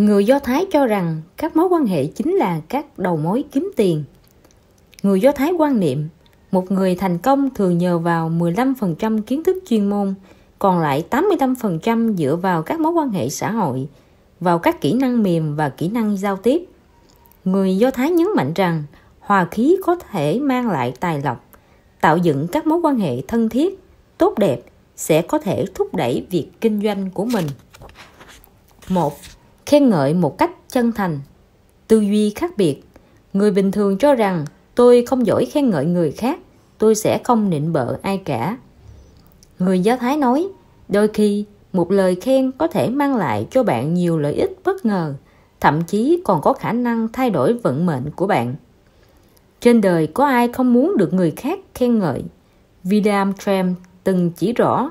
Người Do Thái cho rằng các mối quan hệ chính là các đầu mối kiếm tiền. Người Do Thái quan niệm một người thành công thường nhờ vào 15% kiến thức chuyên môn, còn lại 85% dựa vào các mối quan hệ xã hội, vào các kỹ năng mềm và kỹ năng giao tiếp. Người Do Thái nhấn mạnh rằng hòa khí có thể mang lại tài lộc, tạo dựng các mối quan hệ thân thiết, tốt đẹp sẽ có thể thúc đẩy việc kinh doanh của mình. Một, Khen ngợi một cách chân thành. Tư duy khác biệt. Người bình thường cho rằng tôi không giỏi khen ngợi người khác, tôi sẽ không nịnh bợ ai cả. Người Do Thái nói, đôi khi một lời khen có thể mang lại cho bạn nhiều lợi ích bất ngờ, thậm chí còn có khả năng thay đổi vận mệnh của bạn. Trên đời có ai không muốn được người khác khen ngợi? William Tram từng chỉ rõ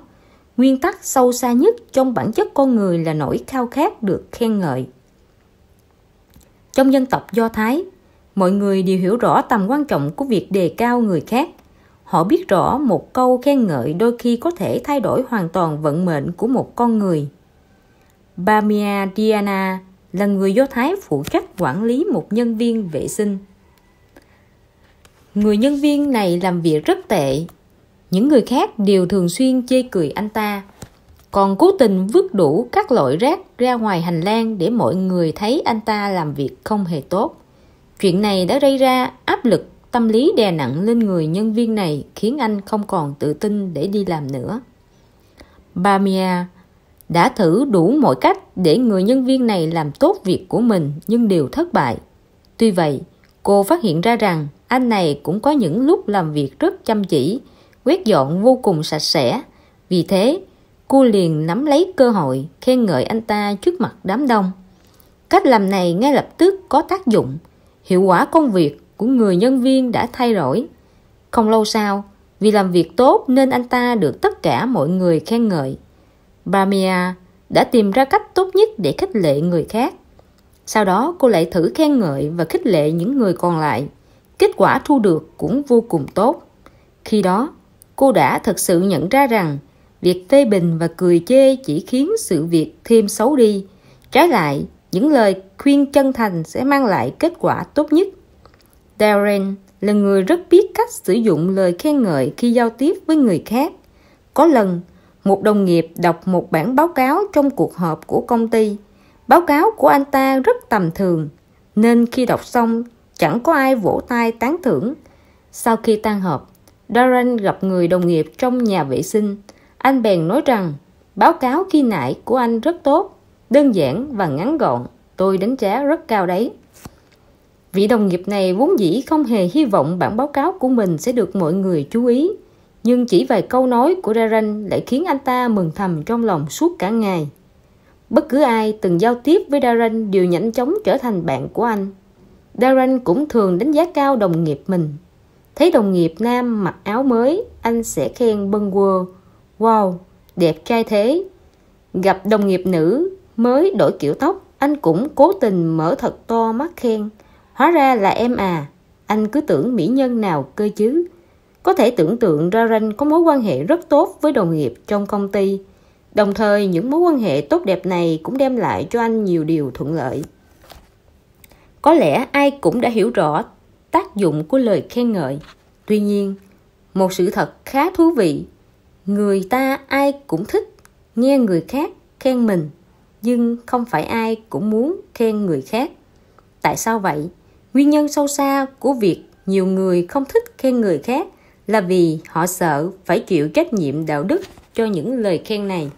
nguyên tắc sâu xa nhất trong bản chất con người là nỗi khao khát được khen ngợi. Trong dân tộc Do Thái, mọi người đều hiểu rõ tầm quan trọng của việc đề cao người khác. Họ biết rõ một câu khen ngợi đôi khi có thể thay đổi hoàn toàn vận mệnh của một con người. Bamia Diana là người Do Thái phụ trách quản lý một nhân viên vệ sinh. Người nhân viên này làm việc rất tệ. Những người khác đều thường xuyên chê cười anh ta, còn cố tình vứt đủ các loại rác ra ngoài hành lang để mọi người thấy anh ta làm việc không hề tốt. Chuyện này đã gây ra áp lực tâm lý đè nặng lên người nhân viên này khiến anh không còn tự tin để đi làm nữa. Bamia đã thử đủ mọi cách để người nhân viên này làm tốt việc của mình nhưng đều thất bại. Tuy vậy, cô phát hiện ra rằng anh này cũng có những lúc làm việc rất chăm chỉ, quét dọn vô cùng sạch sẽ. Vì thế, cô liền nắm lấy cơ hội khen ngợi anh ta trước mặt đám đông. Cách làm này ngay lập tức có tác dụng. Hiệu quả công việc của người nhân viên đã thay đổi. Không lâu sau, vì làm việc tốt nên anh ta được tất cả mọi người khen ngợi. Bramia đã tìm ra cách tốt nhất để khích lệ người khác. Sau đó cô lại thử khen ngợi và khích lệ những người còn lại. Kết quả thu được cũng vô cùng tốt. Khi đó, cô đã thực sự nhận ra rằng việc phê bình và cười chê chỉ khiến sự việc thêm xấu đi. Trái lại, những lời khuyên chân thành sẽ mang lại kết quả tốt nhất. Darren là người rất biết cách sử dụng lời khen ngợi khi giao tiếp với người khác. Có lần, một đồng nghiệp đọc một bản báo cáo trong cuộc họp của công ty. Báo cáo của anh ta rất tầm thường, nên khi đọc xong chẳng có ai vỗ tay tán thưởng. Sau khi tan họp, Darren gặp người đồng nghiệp trong nhà vệ sinh. Anh bèn nói rằng báo cáo khi nãy của anh rất tốt, đơn giản và ngắn gọn. Tôi đánh giá rất cao đấy. Vị đồng nghiệp này vốn dĩ không hề hy vọng bản báo cáo của mình sẽ được mọi người chú ý. Nhưng chỉ vài câu nói của Darren lại khiến anh ta mừng thầm trong lòng suốt cả ngày. Bất cứ ai từng giao tiếp với Darren đều nhanh chóng trở thành bạn của anh. Darren cũng thường đánh giá cao đồng nghiệp mình. Thấy đồng nghiệp nam mặc áo mới, anh sẽ khen bâng quơ. Wow, đẹp trai thế. Gặp đồng nghiệp nữ mới đổi kiểu tóc, anh cũng cố tình mở thật to mắt khen. Hóa ra là em à, anh cứ tưởng mỹ nhân nào cơ chứ. Có thể tưởng tượng ra Ranh có mối quan hệ rất tốt với đồng nghiệp trong công ty. Đồng thời những mối quan hệ tốt đẹp này cũng đem lại cho anh nhiều điều thuận lợi. Có lẽ ai cũng đã hiểu rõ tác dụng của lời khen ngợi. Tuy nhiên, một sự thật khá thú vị, người ta ai cũng thích nghe người khác khen mình, nhưng không phải ai cũng muốn khen người khác. Tại sao vậy? Nguyên nhân sâu xa của việc nhiều người không thích khen người khác là vì họ sợ phải chịu trách nhiệm đạo đức cho những lời khen này.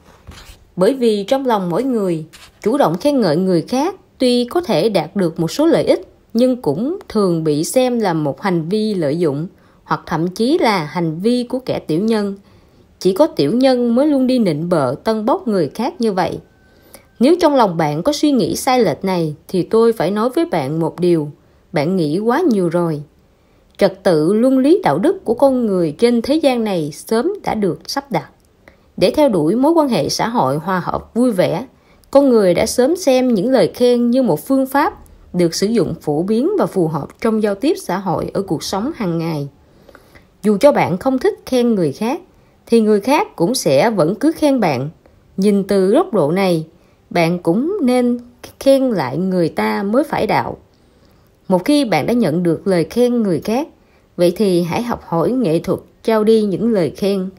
Bởi vì trong lòng mỗi người, chủ động khen ngợi người khác tuy có thể đạt được một số lợi ích nhưng cũng thường bị xem là một hành vi lợi dụng hoặc thậm chí là hành vi của kẻ tiểu nhân. Chỉ có tiểu nhân mới luôn đi nịnh bợ tân bốc người khác như vậy. Nếu trong lòng bạn có suy nghĩ sai lệch này thì tôi phải nói với bạn một điều, bạn nghĩ quá nhiều rồi. Trật tự luân lý đạo đức của con người trên thế gian này sớm đã được sắp đặt. Để theo đuổi mối quan hệ xã hội hòa hợp vui vẻ, con người đã sớm xem những lời khen như một phương pháp được sử dụng phổ biến và phù hợp trong giao tiếp xã hội ở cuộc sống hàng ngày. Dù cho bạn không thích khen người khác, thì người khác cũng sẽ vẫn cứ khen bạn. Nhìn từ góc độ này, bạn cũng nên khen lại người ta mới phải đạo một khi bạn đã nhận được lời khen người khác vậy thì hãy học hỏi nghệ thuật trao đi những lời khen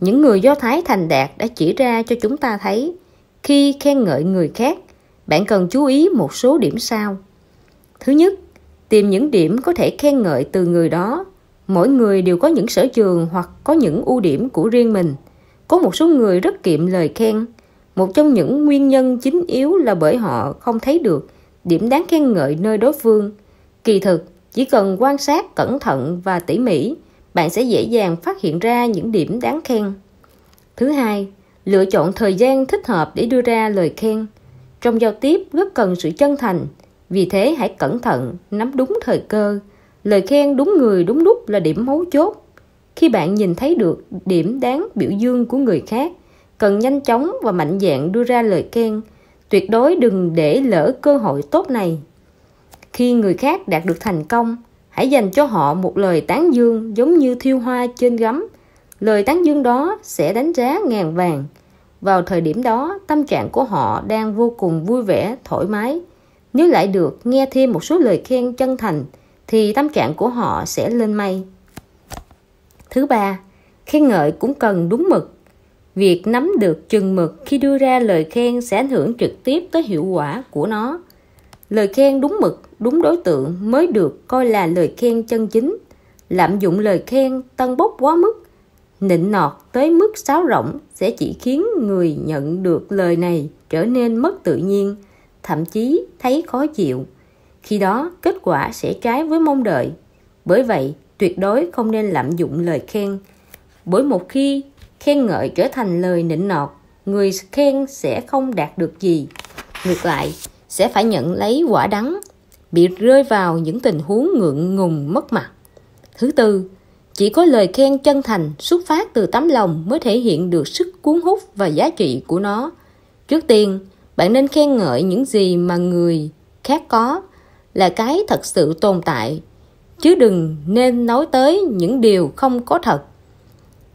những người do thái thành đạt đã chỉ ra cho chúng ta thấy khi khen ngợi người khác bạn cần chú ý một số điểm sau. Thứ nhất, tìm những điểm có thể khen ngợi từ người đó. Mỗi người đều có những sở trường hoặc có những ưu điểm của riêng mình. Có một số người rất kiệm lời khen. Một trong những nguyên nhân chính yếu là bởi họ không thấy được điểm đáng khen ngợi nơi đối phương. Kỳ thực, chỉ cần quan sát cẩn thận và tỉ mỉ, bạn sẽ dễ dàng phát hiện ra những điểm đáng khen. Thứ hai, lựa chọn thời gian thích hợp để đưa ra lời khen trong giao tiếp, rất cần sự chân thành. Vì thế hãy cẩn thận, nắm đúng thời cơ. Lời khen đúng người, đúng lúc là điểm mấu chốt. Khi bạn nhìn thấy được điểm đáng biểu dương của người khác, cần nhanh chóng và mạnh dạn đưa ra lời khen. Tuyệt đối đừng để lỡ cơ hội tốt này. Khi người khác đạt được thành công, hãy dành cho họ một lời tán dương giống như thiêu hoa trên gấm. Lời tán dương đó sẽ đánh giá ngàn vàng vào thời điểm đó, tâm trạng của họ đang vô cùng vui vẻ, thoải mái. Nếu lại được nghe thêm một số lời khen chân thành, thì tâm trạng của họ sẽ lên mây. Thứ ba, khen ngợi cũng cần đúng mực. Việc nắm được chừng mực khi đưa ra lời khen sẽ ảnh hưởng trực tiếp tới hiệu quả của nó. Lời khen đúng mực, đúng đối tượng mới được coi là lời khen chân chính. Lạm dụng lời khen, tân bốc quá mức nịnh nọt tới mức sáo rỗng sẽ chỉ khiến người nhận được lời này trở nên mất tự nhiên, thậm chí thấy khó chịu. Khi đó, kết quả sẽ trái với mong đợi. Bởi vậy, tuyệt đối không nên lạm dụng lời khen. Bởi một khi khen ngợi trở thành lời nịnh nọt, người khen sẽ không đạt được gì. Ngược lại, sẽ phải nhận lấy quả đắng, bị rơi vào những tình huống ngượng ngùng mất mặt. Thứ tư chỉ có lời khen chân thành, xuất phát từ tấm lòng mới thể hiện được sức cuốn hút và giá trị của nó. Trước tiên, bạn nên khen ngợi những gì mà người khác có là cái thật sự tồn tại, chứ đừng nên nói tới những điều không có thật.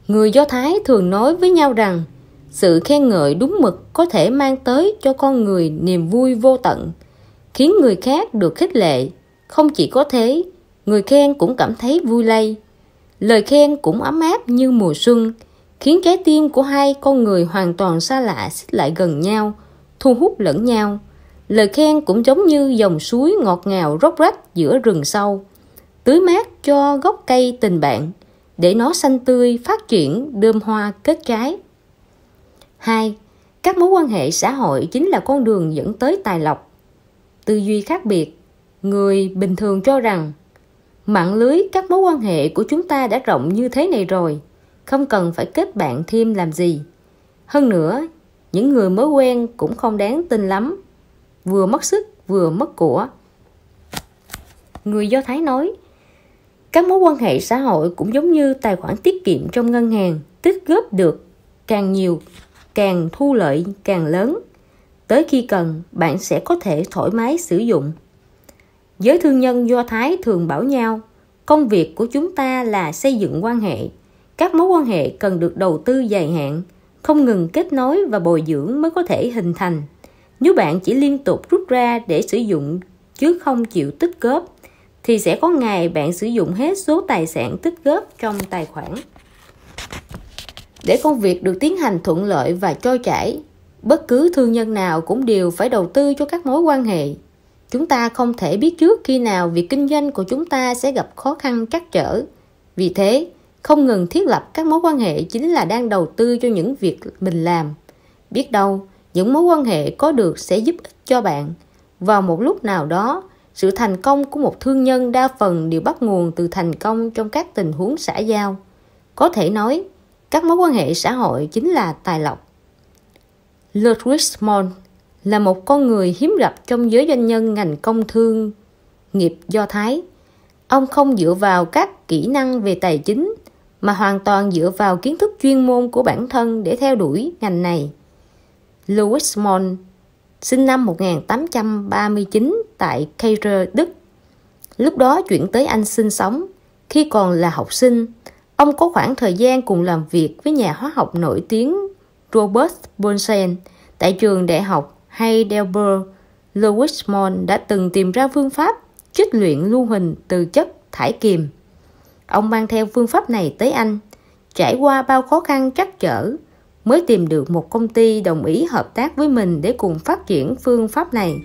Người do thái thường nói với nhau rằng, sự khen ngợi đúng mực có thể mang tới cho con người niềm vui vô tận, khiến người khác được khích lệ. Không chỉ có thế, người khen cũng cảm thấy vui lây lời khen cũng ấm áp như mùa xuân khiến trái tim của hai con người hoàn toàn xa lạ xích lại gần nhau thu hút lẫn nhau lời khen cũng giống như dòng suối ngọt ngào róc rách giữa rừng sâu tưới mát cho gốc cây tình bạn để nó xanh tươi phát triển đơm hoa kết trái Hai, Các mối quan hệ xã hội chính là con đường dẫn tới tài lộc. Tư duy khác biệt, người bình thường cho rằng mạng lưới các mối quan hệ của chúng ta đã rộng như thế này rồi, không cần phải kết bạn thêm làm gì. Hơn nữa, những người mới quen cũng không đáng tin lắm, vừa mất sức vừa mất của. Người Do Thái nói, các mối quan hệ xã hội cũng giống như tài khoản tiết kiệm trong ngân hàng, tích góp được càng nhiều càng thu lợi càng lớn tới khi cần bạn sẽ có thể thoải mái sử dụng giới thương nhân do thái thường bảo nhau công việc của chúng ta là xây dựng quan hệ. Các mối quan hệ cần được đầu tư dài hạn không ngừng kết nối và bồi dưỡng mới có thể hình thành. Nếu bạn chỉ liên tục rút ra để sử dụng chứ không chịu tích góp thì sẽ có ngày bạn sử dụng hết số tài sản tích góp trong tài khoản. Để công việc được tiến hành thuận lợi và trôi chảy, bất cứ thương nhân nào cũng đều phải đầu tư cho các mối quan hệ. Chúng ta không thể biết trước khi nào việc kinh doanh của chúng ta sẽ gặp khó khăn trắc trở. Vì thế, không ngừng thiết lập các mối quan hệ chính là đang đầu tư cho những việc mình làm. Biết đâu, những mối quan hệ có được sẽ giúp ích cho bạn. Vào một lúc nào đó, sự thành công của một thương nhân đa phần đều bắt nguồn từ thành công trong các tình huống xã giao. Có thể nói, các mối quan hệ xã hội chính là tài lộc. Ludwig Mond là một con người hiếm gặp trong giới doanh nhân ngành công thương nghiệp Do Thái. Ông không dựa vào các kỹ năng về tài chính mà hoàn toàn dựa vào kiến thức chuyên môn của bản thân để theo đuổi ngành này. Louis mon sinh năm 1839 tại Kaiser, Đức. Lúc đó chuyển tới Anh sinh sống. Khi còn là học sinh, Ông có khoảng thời gian cùng làm việc với nhà hóa học nổi tiếng Robert Bunsen tại trường đại học hay Delbert Mon đã từng tìm ra phương pháp chích luyện lưu huỳnh từ chất thải kiềm. Ông mang theo phương pháp này tới Anh, trải qua bao khó khăn trắc trở, mới tìm được một công ty đồng ý hợp tác với mình để cùng phát triển phương pháp này.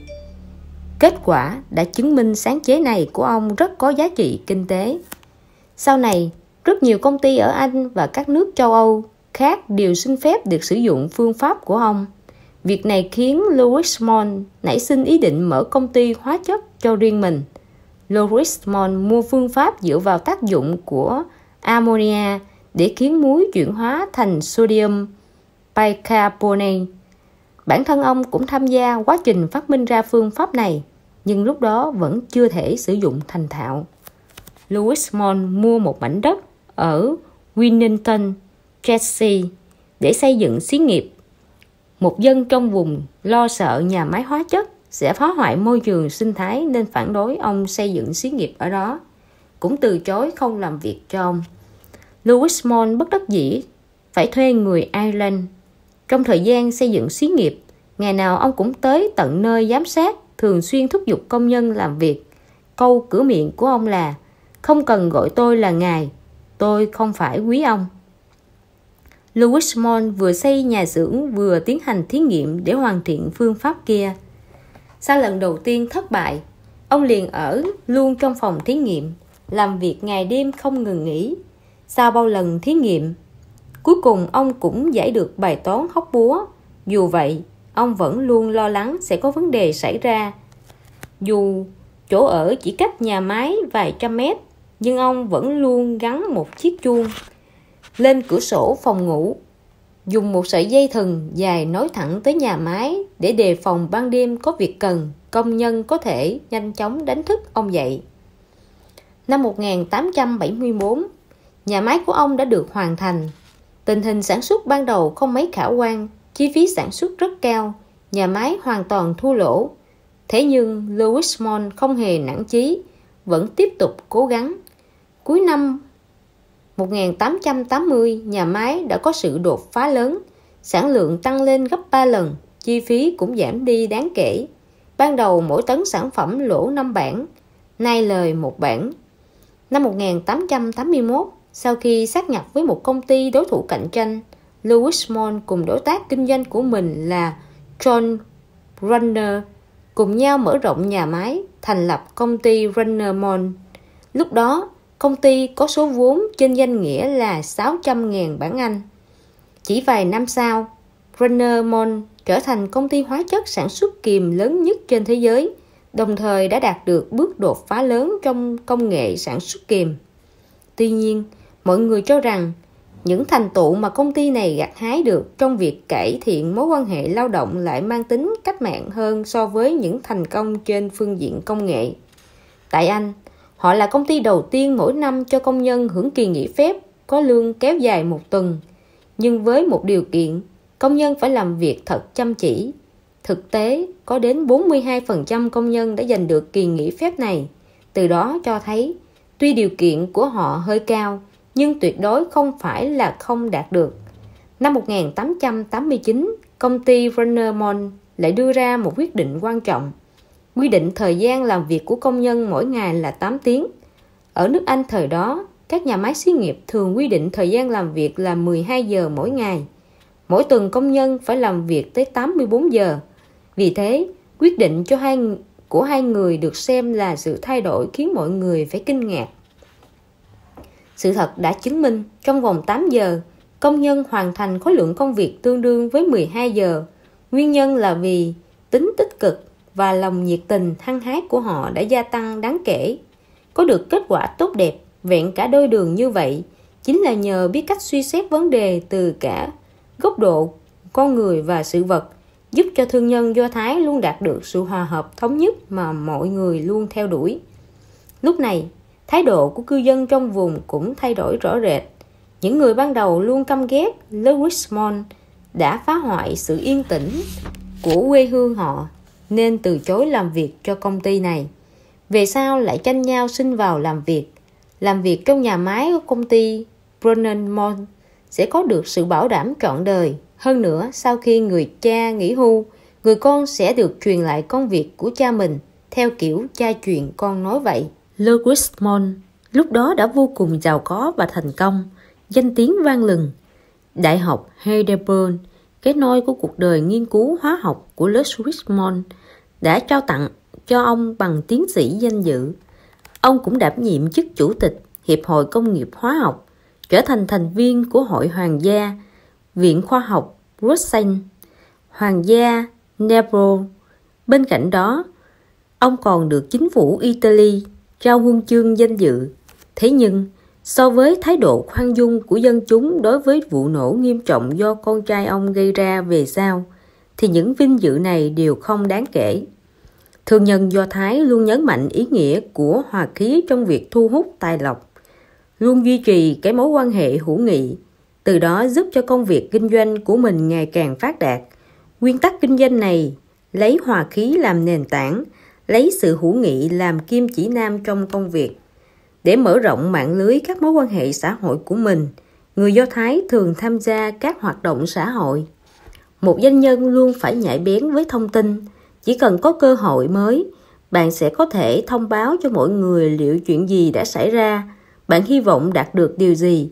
Kết quả đã chứng minh sáng chế này của ông rất có giá trị kinh tế. Sau này, rất nhiều công ty ở Anh và các nước châu Âu khác đều xin phép được sử dụng phương pháp của ông. Việc này khiến Louis Mon nảy sinh ý định mở công ty hóa chất cho riêng mình. Louis Mon mua phương pháp dựa vào tác dụng của ammonia để khiến muối chuyển hóa thành sodium bicarbonate. Bản thân ông cũng tham gia quá trình phát minh ra phương pháp này, nhưng lúc đó vẫn chưa thể sử dụng thành thạo. Louis Mon mua một mảnh đất ở Winnington, Chelsea để xây dựng xí nghiệp. Một dân trong vùng lo sợ nhà máy hóa chất sẽ phá hoại môi trường sinh thái nên phản đối ông xây dựng xí nghiệp ở đó, cũng từ chối không làm việc cho ông. Lewis Mon bất đắc dĩ phải thuê người Ireland. Trong thời gian xây dựng xí nghiệp, ngày nào ông cũng tới tận nơi giám sát, thường xuyên thúc giục công nhân làm việc. Câu cửa miệng của ông là không cần gọi tôi là ngài, tôi không phải quý ông. Louis Mon vừa xây nhà xưởng vừa tiến hành thí nghiệm để hoàn thiện phương pháp kia. Sau lần đầu tiên thất bại, ông liền ở luôn trong phòng thí nghiệm, làm việc ngày đêm không ngừng nghỉ. Sau bao lần thí nghiệm, cuối cùng ông cũng giải được bài toán hóc búa. Dù vậy, ông vẫn luôn lo lắng sẽ có vấn đề xảy ra. Dù chỗ ở chỉ cách nhà máy vài trăm mét, nhưng ông vẫn luôn gắn một chiếc chuông lên cửa sổ phòng ngủ dùng một sợi dây thừng dài nối thẳng tới nhà máy để đề phòng ban đêm có việc cần công nhân có thể nhanh chóng đánh thức ông dậy. Năm 1874, nhà máy của ông đã được hoàn thành. Tình hình sản xuất ban đầu không mấy khả quan, chi phí sản xuất rất cao, nhà máy hoàn toàn thua lỗ. Thế nhưng Louis Mon không hề nản chí, vẫn tiếp tục cố gắng. Cuối năm 1880, nhà máy đã có sự đột phá lớn, sản lượng tăng lên gấp 3 lần, chi phí cũng giảm đi đáng kể. Ban đầu mỗi tấn sản phẩm lỗ 5 bản, nay lời một bản. Năm 1881, sau khi sát nhập với một công ty đối thủ cạnh tranh, Louis Mon cùng đối tác kinh doanh của mình là John Runner cùng nhau mở rộng nhà máy, thành lập công ty Runner Mon. Lúc đó, công ty có số vốn trên danh nghĩa là 600.000 bảng Anh. Chỉ vài năm sau, Runner Mon trở thành công ty hóa chất sản xuất kiềm lớn nhất trên thế giới, đồng thời đã đạt được bước đột phá lớn trong công nghệ sản xuất kiềm. Tuy nhiên, mọi người cho rằng những thành tựu mà công ty này gặt hái được trong việc cải thiện mối quan hệ lao động lại mang tính cách mạng hơn so với những thành công trên phương diện công nghệ. Tại Anh, Họ là công ty đầu tiên mỗi năm cho công nhân hưởng kỳ nghỉ phép có lương kéo dài một tuần. Nhưng với một điều kiện, công nhân phải làm việc thật chăm chỉ. Thực tế, có đến 42% công nhân đã giành được kỳ nghỉ phép này. Từ đó cho thấy, tuy điều kiện của họ hơi cao, nhưng tuyệt đối không phải là không đạt được. Năm 1889, công ty Runner Mon lại đưa ra một quyết định quan trọng Quy định thời gian làm việc của công nhân mỗi ngày là 8 tiếng. Ở nước Anh thời đó, các nhà máy xí nghiệp thường quy định thời gian làm việc là 12 giờ mỗi ngày. Mỗi tuần công nhân phải làm việc tới 84 giờ. Vì thế, quyết định cho hai của hai người được xem là sự thay đổi khiến mọi người phải kinh ngạc. Sự thật đã chứng minh trong vòng 8 giờ, công nhân hoàn thành khối lượng công việc tương đương với 12 giờ. Nguyên nhân là vì tính tích cực và lòng nhiệt tình hăng hái của họ đã gia tăng đáng kể. Có được kết quả tốt đẹp, vẹn cả đôi đường như vậy, chính là nhờ biết cách suy xét vấn đề từ cả góc độ con người và sự vật, giúp cho thương nhân Do Thái luôn đạt được sự hòa hợp thống nhất mà mọi người luôn theo đuổi. Lúc này, thái độ của cư dân trong vùng cũng thay đổi rõ rệt. Những người ban đầu luôn căm ghét Lewis Mon đã phá hoại sự yên tĩnh của quê hương họ nên từ chối làm việc cho công ty này. Về sau lại tranh nhau xin vào làm việc. Làm việc trong nhà máy của công ty Brennan sẽ có được sự bảo đảm trọn đời. Hơn nữa, sau khi người cha nghỉ hưu, người con sẽ được truyền lại công việc của cha mình theo kiểu cha truyền con nói vậy. Lewis Mon lúc đó đã vô cùng giàu có và thành công, danh tiếng vang lừng. Đại học Heidelberg, cái nôi của cuộc đời nghiên cứu hóa học của Lewis Mon, đã trao tặng cho ông bằng tiến sĩ danh dự. Ông cũng đảm nhiệm chức chủ tịch Hiệp hội Công nghiệp Hóa học, trở thành thành viên của Hội Hoàng gia, Viện Khoa học Russell, Hoàng gia Naples. Bên cạnh đó, ông còn được chính phủ Italy trao huân chương danh dự. Thế nhưng, so với thái độ khoan dung của dân chúng đối với vụ nổ nghiêm trọng do con trai ông gây ra về sau, thì những vinh dự này đều không đáng kể. Thương nhân Do Thái luôn nhấn mạnh ý nghĩa của hòa khí trong việc thu hút tài lộc, luôn duy trì cái mối quan hệ hữu nghị, từ đó giúp cho công việc kinh doanh của mình ngày càng phát đạt. Nguyên tắc kinh doanh này lấy hòa khí làm nền tảng, lấy sự hữu nghị làm kim chỉ nam trong công việc. Để mở rộng mạng lưới các mối quan hệ xã hội của mình, người Do Thái thường tham gia các hoạt động xã hội. Một doanh nhân luôn phải nhạy bén với thông tin, chỉ cần có cơ hội mới, bạn sẽ có thể thông báo cho mọi người liệu chuyện gì đã xảy ra, bạn hy vọng đạt được điều gì.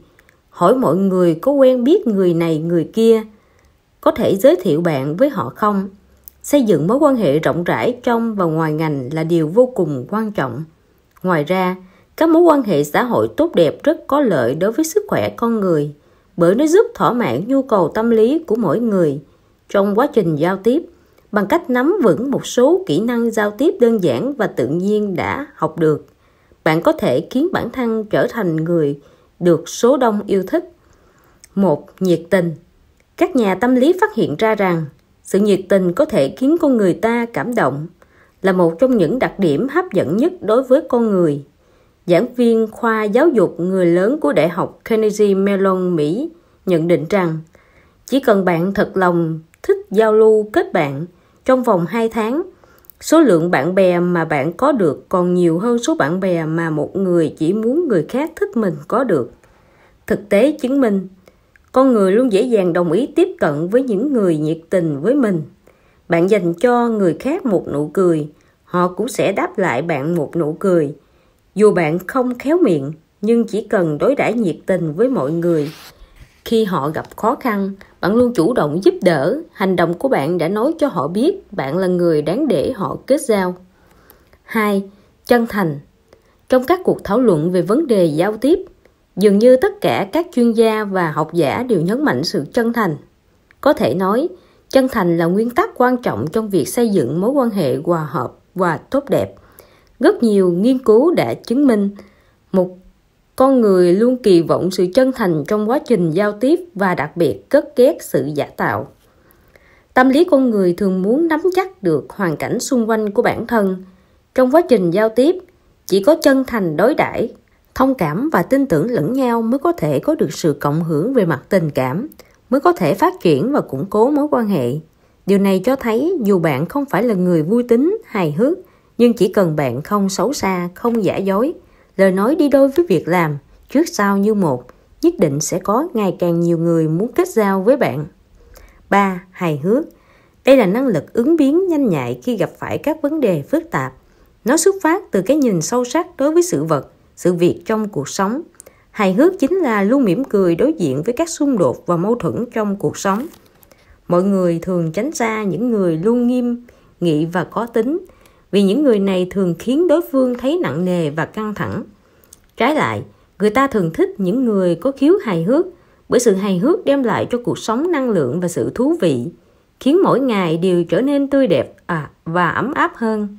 Hỏi mọi người có quen biết người này người kia, có thể giới thiệu bạn với họ không? Xây dựng mối quan hệ rộng rãi trong và ngoài ngành là điều vô cùng quan trọng. Ngoài ra, các mối quan hệ xã hội tốt đẹp rất có lợi đối với sức khỏe con người bởi nó giúp thỏa mãn nhu cầu tâm lý của mỗi người trong quá trình giao tiếp. Bằng cách nắm vững một số kỹ năng giao tiếp đơn giản và tự nhiên đã học được, bạn có thể khiến bản thân trở thành người được số đông yêu thích. Một, nhiệt tình. Các nhà tâm lý phát hiện ra rằng, sự nhiệt tình có thể khiến con người ta cảm động, là một trong những đặc điểm hấp dẫn nhất đối với con người. Giảng viên khoa giáo dục người lớn của Đại học Carnegie Mellon, Mỹ nhận định rằng, chỉ cần bạn thật lòng thích giao lưu kết bạn trong vòng 2 tháng, số lượng bạn bè mà bạn có được còn nhiều hơn số bạn bè mà một người chỉ muốn người khác thích mình có được. Thực tế chứng minh, con người luôn dễ dàng đồng ý tiếp cận với những người nhiệt tình với mình. Bạn dành cho người khác một nụ cười, họ cũng sẽ đáp lại bạn một nụ cười. Dù bạn không khéo miệng, nhưng chỉ cần đối đãi nhiệt tình với mọi người. Khi họ gặp khó khăn, bạn luôn chủ động giúp đỡ, hành động của bạn đã nói cho họ biết bạn là người đáng để họ kết giao. 2. Chân thành Trong các cuộc thảo luận về vấn đề giao tiếp, dường như tất cả các chuyên gia và học giả đều nhấn mạnh sự chân thành. Có thể nói, chân thành là nguyên tắc quan trọng trong việc xây dựng mối quan hệ hòa hợp và tốt đẹp. Rất nhiều nghiên cứu đã chứng minh một con người luôn kỳ vọng sự chân thành trong quá trình giao tiếp và đặc biệt cất ghét sự giả tạo. Tâm lý con người thường muốn nắm chắc được hoàn cảnh xung quanh của bản thân. Trong quá trình giao tiếp, chỉ có chân thành đối đãi, thông cảm và tin tưởng lẫn nhau mới có thể có được sự cộng hưởng về mặt tình cảm, mới có thể phát triển và củng cố mối quan hệ. Điều này cho thấy dù bạn không phải là người vui tính, hài hước, nhưng chỉ cần bạn không xấu xa, không giả dối lời nói đi đôi với việc làm trước sau như một nhất định sẽ có ngày càng nhiều người muốn kết giao với bạn 3. Hài hước Đây là năng lực ứng biến nhanh nhạy khi gặp phải các vấn đề phức tạp. Nó xuất phát từ cái nhìn sâu sắc đối với sự vật, sự việc trong cuộc sống. Hài hước chính là luôn mỉm cười đối diện với các xung đột và mâu thuẫn trong cuộc sống. Mọi người thường tránh xa những người luôn nghiêm, nghị và có tính, vì những người này thường khiến đối phương thấy nặng nề và căng thẳng. Trái lại, người ta thường thích những người có khiếu hài hước bởi sự hài hước đem lại cho cuộc sống năng lượng và sự thú vị, khiến mỗi ngày đều trở nên tươi đẹp à, và ấm áp hơn.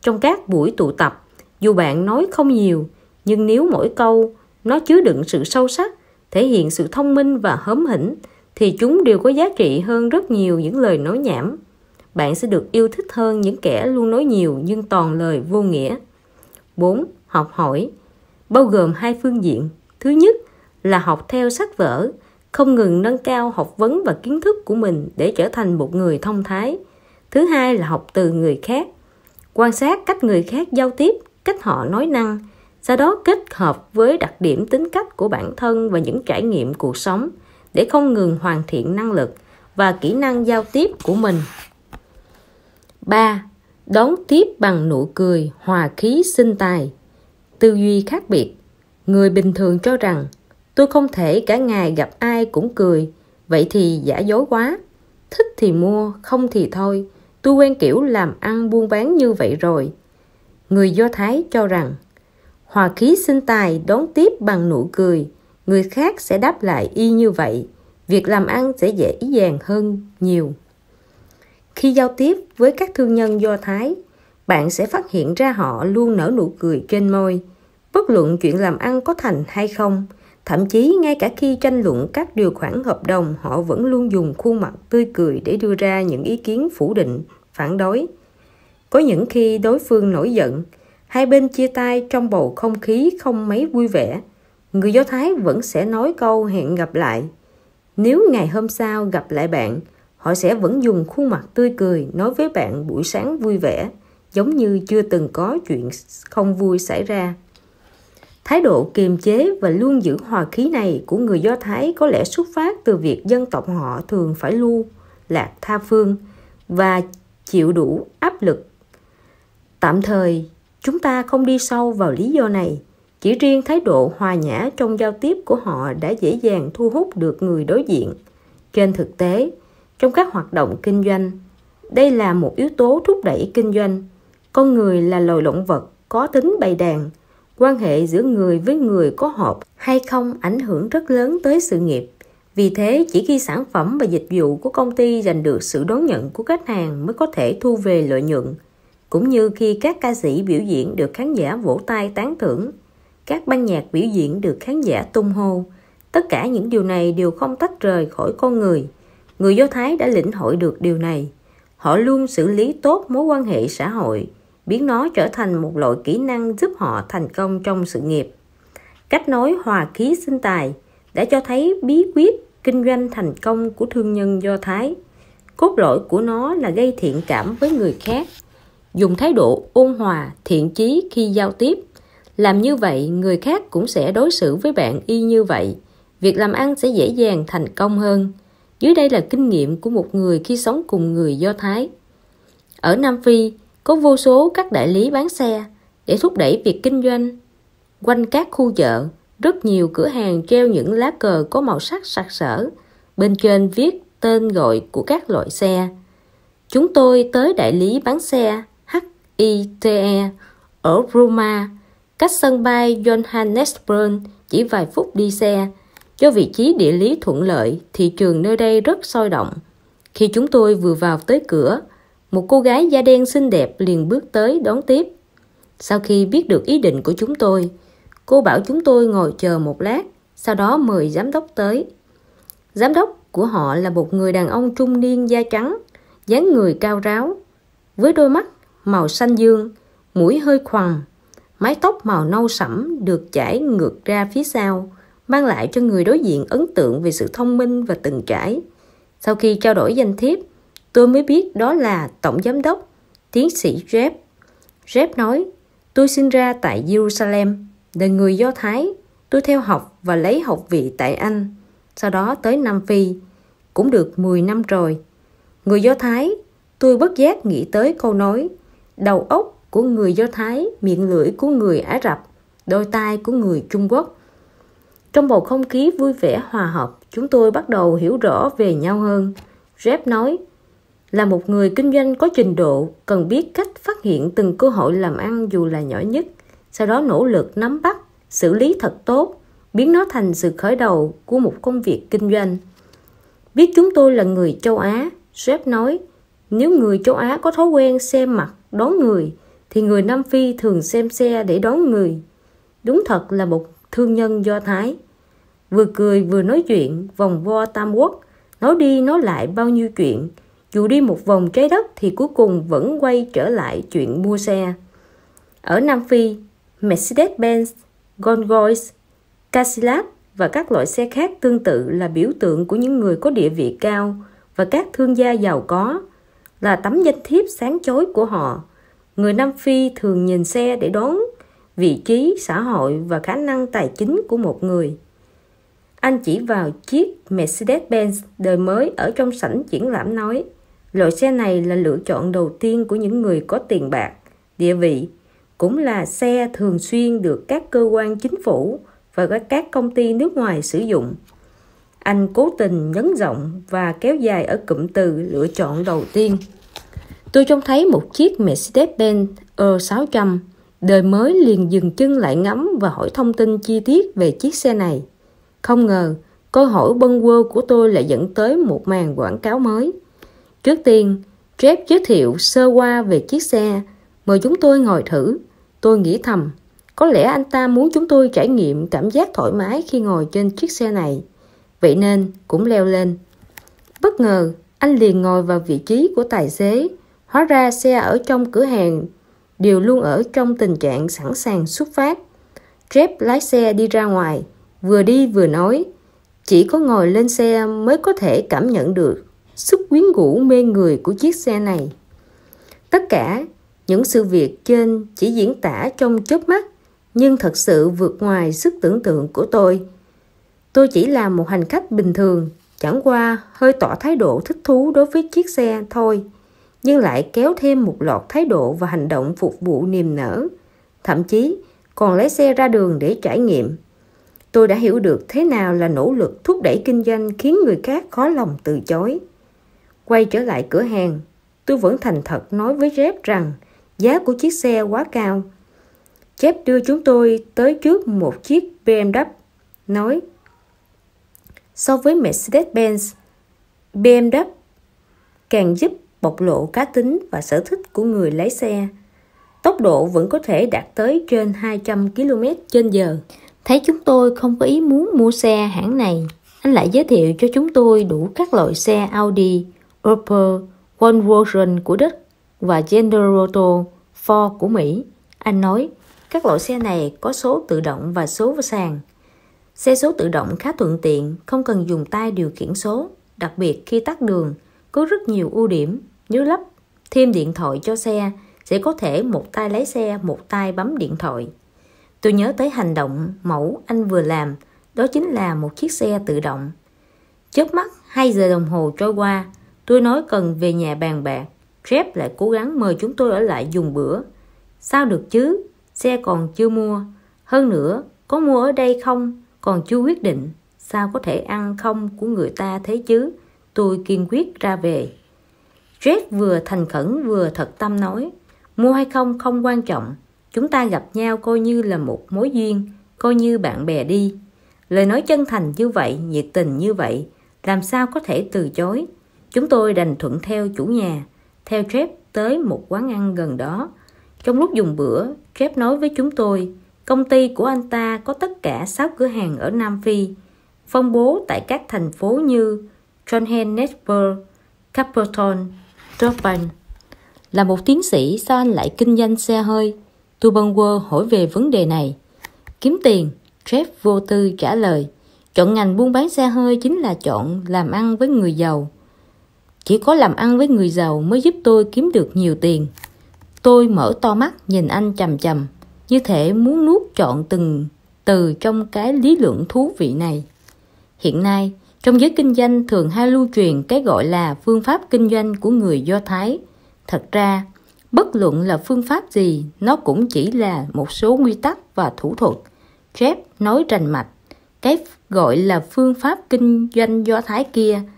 Trong các buổi tụ tập, dù bạn nói không nhiều, nhưng nếu mỗi câu nó chứa đựng sự sâu sắc, thể hiện sự thông minh và hớm hỉnh, thì chúng đều có giá trị hơn rất nhiều những lời nói nhảm bạn sẽ được yêu thích hơn những kẻ luôn nói nhiều nhưng toàn lời vô nghĩa. 4. Học hỏi bao gồm hai phương diện. Thứ nhất là học theo sách vở, không ngừng nâng cao học vấn và kiến thức của mình để trở thành một người thông thái. Thứ hai là học từ người khác, quan sát cách người khác giao tiếp, cách họ nói năng, sau đó kết hợp với đặc điểm tính cách của bản thân và những trải nghiệm cuộc sống để không ngừng hoàn thiện năng lực và kỹ năng giao tiếp của mình. 3. Đón tiếp bằng nụ cười, hòa khí sinh tài. Tư duy khác biệt. Người bình thường cho rằng tôi không thể cả ngày gặp ai cũng cười, vậy thì giả dối quá. Thích thì mua, không thì thôi. Tôi quen kiểu làm ăn buôn bán như vậy rồi. Người Do Thái cho rằng hòa khí sinh tài đón tiếp bằng nụ cười, người khác sẽ đáp lại y như vậy. Việc làm ăn sẽ dễ dàng hơn nhiều. Khi giao tiếp với các thương nhân Do Thái, bạn sẽ phát hiện ra họ luôn nở nụ cười trên môi. Bất luận chuyện làm ăn có thành hay không, thậm chí ngay cả khi tranh luận các điều khoản hợp đồng, họ vẫn luôn dùng khuôn mặt tươi cười để đưa ra những ý kiến phủ định, phản đối. Có những khi đối phương nổi giận, hai bên chia tay trong bầu không khí không mấy vui vẻ. Người Do Thái vẫn sẽ nói câu hẹn gặp lại. Nếu ngày hôm sau gặp lại bạn, họ sẽ vẫn dùng khuôn mặt tươi cười nói với bạn buổi sáng vui vẻ, giống như chưa từng có chuyện không vui xảy ra. Thái độ kiềm chế và luôn giữ hòa khí này của người Do Thái có lẽ xuất phát từ việc dân tộc họ thường phải lưu lạc tha phương và chịu đủ áp lực. Tạm thời, chúng ta không đi sâu vào lý do này. Chỉ riêng thái độ hòa nhã trong giao tiếp của họ đã dễ dàng thu hút được người đối diện. Trên thực tế, trong các hoạt động kinh doanh, đây là một yếu tố thúc đẩy kinh doanh. Con người là loài động vật có tính bày đàn, quan hệ giữa người với người có hợp hay không ảnh hưởng rất lớn tới sự nghiệp. Vì thế, chỉ khi sản phẩm và dịch vụ của công ty giành được sự đón nhận của khách hàng mới có thể thu về lợi nhuận. Cũng như khi các ca sĩ biểu diễn được khán giả vỗ tay tán thưởng, các ban nhạc biểu diễn được khán giả tung hô. Tất cả những điều này đều không tách rời khỏi con người. Người Do Thái đã lĩnh hội được điều này. Họ luôn xử lý tốt mối quan hệ xã hội, biến nó trở thành một loại kỹ năng giúp họ thành công trong sự nghiệp. Cách nói hòa khí sinh tài đã cho thấy bí quyết kinh doanh thành công của thương nhân Do Thái. Cốt lõi của nó là gây thiện cảm với người khác, dùng thái độ ôn hòa, thiện chí khi giao tiếp. Làm như vậy, người khác cũng sẽ đối xử với bạn y như vậy. Việc làm ăn sẽ dễ dàng thành công hơn. Dưới đây là kinh nghiệm của một người khi sống cùng người Do Thái. Ở Nam Phi, có vô số các đại lý bán xe để thúc đẩy việc kinh doanh. Quanh các khu chợ, rất nhiều cửa hàng treo những lá cờ có màu sắc sặc sỡ. Bên trên viết tên gọi của các loại xe. Chúng tôi tới đại lý bán xe HITE ở Roma, cách sân bay Johannesburg chỉ vài phút đi xe. Do vị trí địa lý thuận lợi, thị trường nơi đây rất sôi động. Khi chúng tôi vừa vào tới cửa, một cô gái da đen xinh đẹp liền bước tới đón tiếp. Sau khi biết được ý định của chúng tôi, cô bảo chúng tôi ngồi chờ một lát, sau đó mời giám đốc tới. Giám đốc của họ là một người đàn ông trung niên da trắng, dáng người cao ráo, với đôi mắt màu xanh dương, mũi hơi khoằn, mái tóc màu nâu sẫm được chải ngược ra phía sau, mang lại cho người đối diện ấn tượng về sự thông minh và từng trải. Sau khi trao đổi danh thiếp, tôi mới biết đó là Tổng Giám đốc, tiến sĩ Jeff. Jeff nói, tôi sinh ra tại Jerusalem, là người Do Thái. Tôi theo học và lấy học vị tại Anh, sau đó tới Nam Phi. Cũng được 10 năm rồi. Người Do Thái, tôi bất giác nghĩ tới câu nói đầu óc của người Do Thái, miệng lưỡi của người Ả Rập, đôi tai của người Trung Quốc. Trong bầu không khí vui vẻ hòa hợp, chúng tôi bắt đầu hiểu rõ về nhau hơn. Jeff nói, là một người kinh doanh có trình độ, cần biết cách phát hiện từng cơ hội làm ăn dù là nhỏ nhất, sau đó nỗ lực nắm bắt, xử lý thật tốt, biến nó thành sự khởi đầu của một công việc kinh doanh. Biết chúng tôi là người châu Á, Jeff nói, nếu người châu Á có thói quen xem mặt, đón người, thì người Nam Phi thường xem xe để đón người. Đúng thật là một thương nhân Do Thái. Vừa cười vừa nói chuyện, vòng vo tam quốc, nói đi nói lại bao nhiêu chuyện. Dù đi một vòng trái đất thì cuối cùng vẫn quay trở lại chuyện mua xe. Ở Nam Phi, Mercedes-Benz, Golf, Cadillac và các loại xe khác tương tự là biểu tượng của những người có địa vị cao và các thương gia giàu có, là tấm danh thiếp sáng chói của họ. Người Nam Phi thường nhìn xe để đón vị trí xã hội và khả năng tài chính của một người. Anh chỉ vào chiếc Mercedes-Benz đời mới ở trong sảnh triển lãm nói Loại xe này là lựa chọn đầu tiên của những người có tiền bạc, địa vị, cũng là xe thường xuyên được các cơ quan chính phủ và các công ty nước ngoài sử dụng. Anh cố tình nhấn rộng và kéo dài ở cụm từ lựa chọn đầu tiên. Tôi trông thấy một chiếc Mercedes-Benz E600 đời mới liền dừng chân lại ngắm và hỏi thông tin chi tiết về chiếc xe này. Không ngờ, câu hỏi bâng quơ của tôi lại dẫn tới một màn quảng cáo mới. Trước tiên, Jeff giới thiệu sơ qua về chiếc xe, mời chúng tôi ngồi thử. Tôi nghĩ thầm, có lẽ anh ta muốn chúng tôi trải nghiệm cảm giác thoải mái khi ngồi trên chiếc xe này. Vậy nên cũng leo lên. Bất ngờ, anh liền ngồi vào vị trí của tài xế. Hóa ra xe ở trong cửa hàng đều luôn ở trong tình trạng sẵn sàng xuất phát. Jeff lái xe đi ra ngoài, vừa đi vừa nói. Chỉ có ngồi lên xe mới có thể cảm nhận được sức quyến rũ mê người của chiếc xe này. Tất cả những sự việc trên chỉ diễn tả trong chớp mắt, nhưng thật sự vượt ngoài sức tưởng tượng của tôi. Tôi chỉ là một hành khách bình thường, chẳng qua hơi tỏ thái độ thích thú đối với chiếc xe thôi, nhưng lại kéo thêm một loạt thái độ và hành động phục vụ niềm nở. Thậm chí còn lấy xe ra đường để trải nghiệm. Tôi đã hiểu được thế nào là nỗ lực thúc đẩy kinh doanh khiến người khác khó lòng từ chối. Quay trở lại cửa hàng, tôi vẫn thành thật nói với Jeff rằng giá của chiếc xe quá cao. Jeff đưa chúng tôi tới trước một chiếc BMW, nói So với Mercedes-Benz, BMW càng giúp bộc lộ cá tính và sở thích của người lái xe. Tốc độ vẫn có thể đạt tới trên 200 km trên giờ. Thấy chúng tôi không có ý muốn mua xe hãng này, anh lại giới thiệu cho chúng tôi đủ các loại xe Audi, Opel, Volkswagen của Đức và General Auto Ford của Mỹ. Anh nói, các loại xe này có số tự động và số sàn. Xe số tự động khá thuận tiện, không cần dùng tay điều khiển số. Đặc biệt khi tắt đường, có rất nhiều ưu điểm. Nếu lắp thêm điện thoại cho xe, sẽ có thể một tay lái xe, một tay bấm điện thoại. Tôi nhớ tới hành động mẫu anh vừa làm, đó chính là một chiếc xe tự động. Chớp mắt 2 giờ đồng hồ trôi qua, tôi nói cần về nhà bàn bạc. Jeff lại cố gắng mời chúng tôi ở lại dùng bữa. Sao được chứ? Xe còn chưa mua. Hơn nữa, có mua ở đây không? Còn chưa quyết định. Sao có thể ăn không của người ta thế chứ? Tôi kiên quyết ra về. Jeff vừa thành khẩn vừa thật tâm nói. Mua hay không không quan trọng. Chúng ta gặp nhau coi như là một mối duyên, coi như bạn bè đi. Lời nói chân thành như vậy, nhiệt tình như vậy, làm sao có thể từ chối. Chúng tôi đành thuận theo chủ nhà, theo Jeff tới một quán ăn gần đó. Trong lúc dùng bữa, Jeff nói với chúng tôi, công ty của anh ta có tất cả 6 cửa hàng ở Nam Phi, phân bố tại các thành phố như Johannesburg, Caperton, Durban. Là một tiến sĩ, sao anh lại kinh doanh xe hơi? Tu Bân Quơ hỏi về vấn đề này. Kiếm tiền, Jeff vô tư trả lời. Chọn ngành buôn bán xe hơi chính là chọn làm ăn với người giàu. Chỉ có làm ăn với người giàu mới giúp tôi kiếm được nhiều tiền. Tôi mở to mắt nhìn anh chầm chầm, như thể muốn nuốt chọn từng từ trong cái lý luận thú vị này. Hiện nay, trong giới kinh doanh thường hay lưu truyền cái gọi là phương pháp kinh doanh của người Do Thái. Thật ra, bất luận là phương pháp gì, nó cũng chỉ là một số nguyên tắc và thủ thuật. Jeff nói rành mạch, cái gọi là phương pháp kinh doanh Do Thái kia –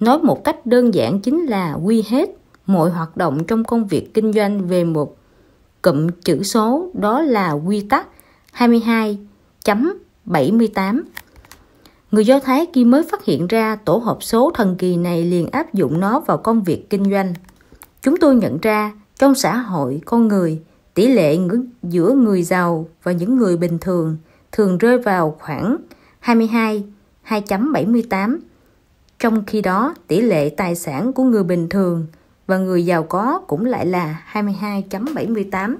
Nói một cách đơn giản chính là quy hết mọi hoạt động trong công việc kinh doanh về một cụm chữ số đó là quy tắc 22.78. Người Do Thái khi mới phát hiện ra tổ hợp số thần kỳ này liền áp dụng nó vào công việc kinh doanh. Chúng tôi nhận ra trong xã hội con người, tỷ lệ giữa người giàu và những người bình thường thường rơi vào khoảng 22 2.78 trong khi đó, tỷ lệ tài sản của người bình thường và người giàu có cũng lại là 22.78.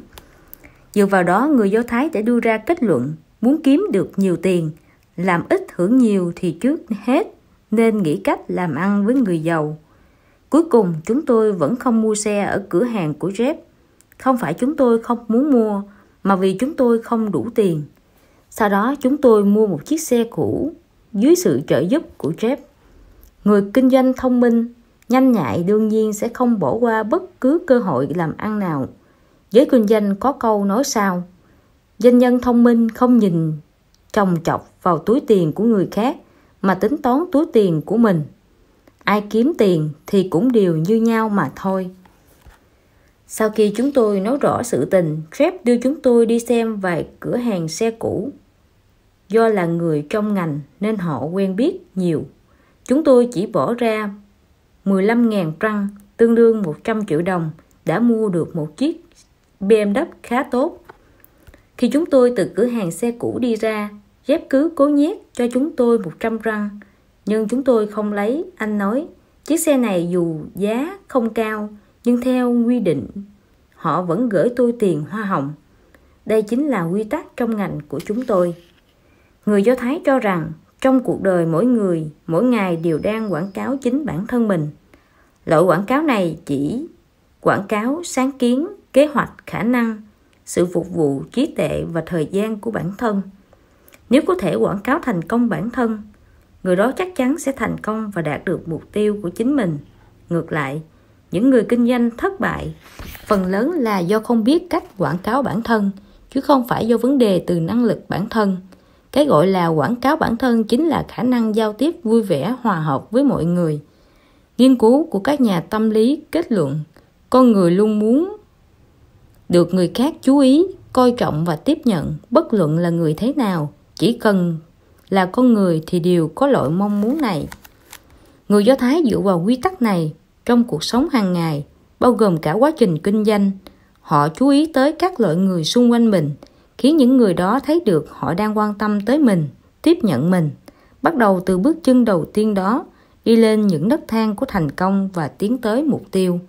Dựa vào đó, người Do Thái đã đưa ra kết luận muốn kiếm được nhiều tiền, làm ít hưởng nhiều thì trước hết nên nghĩ cách làm ăn với người giàu. Cuối cùng, chúng tôi vẫn không mua xe ở cửa hàng của Jeff. Không phải chúng tôi không muốn mua, mà vì chúng tôi không đủ tiền. Sau đó, chúng tôi mua một chiếc xe cũ dưới sự trợ giúp của Jeff. Người kinh doanh thông minh, nhanh nhạy đương nhiên sẽ không bỏ qua bất cứ cơ hội làm ăn nào. Giới kinh doanh có câu nói sao? Doanh nhân thông minh không nhìn chồng chọc vào túi tiền của người khác mà tính toán túi tiền của mình. Ai kiếm tiền thì cũng đều như nhau mà thôi. Sau khi chúng tôi nói rõ sự tình, Jeff đưa chúng tôi đi xem vài cửa hàng xe cũ. Do là người trong ngành nên họ quen biết nhiều. Chúng tôi chỉ bỏ ra 15.000 trăng, tương đương 100 triệu đồng, đã mua được một chiếc BMW khá tốt. Khi chúng tôi từ cửa hàng xe cũ đi ra, Jeff cứ cố nhét cho chúng tôi 100 răng. Nhưng chúng tôi không lấy, anh nói, chiếc xe này dù giá không cao, nhưng theo quy định, họ vẫn gửi tôi tiền hoa hồng. Đây chính là quy tắc trong ngành của chúng tôi. Người Do Thái cho rằng trong cuộc đời mỗi người, mỗi ngày đều đang quảng cáo chính bản thân mình. Loại quảng cáo này chỉ quảng cáo sáng kiến, kế hoạch, khả năng, sự phục vụ trí tuệ và thời gian của bản thân. Nếu có thể quảng cáo thành công bản thân, người đó chắc chắn sẽ thành công và đạt được mục tiêu của chính mình. Ngược lại, những người kinh doanh thất bại phần lớn là do không biết cách quảng cáo bản thân chứ không phải do vấn đề từ năng lực bản thân cái gọi là quảng cáo bản thân chính là khả năng giao tiếp vui vẻ hòa hợp với mọi người nghiên cứu của các nhà tâm lý kết luận con người luôn muốn được người khác chú ý coi trọng và tiếp nhận bất luận là người thế nào chỉ cần là con người thì đều có loại mong muốn này người do thái dựa vào quy tắc này trong cuộc sống hàng ngày, bao gồm cả quá trình kinh doanh, họ chú ý tới các loại người xung quanh mình, khiến những người đó thấy được họ đang quan tâm tới mình, tiếp nhận mình bắt đầu từ bước chân đầu tiên đó đi lên những nấc thang của thành công và tiến tới mục tiêu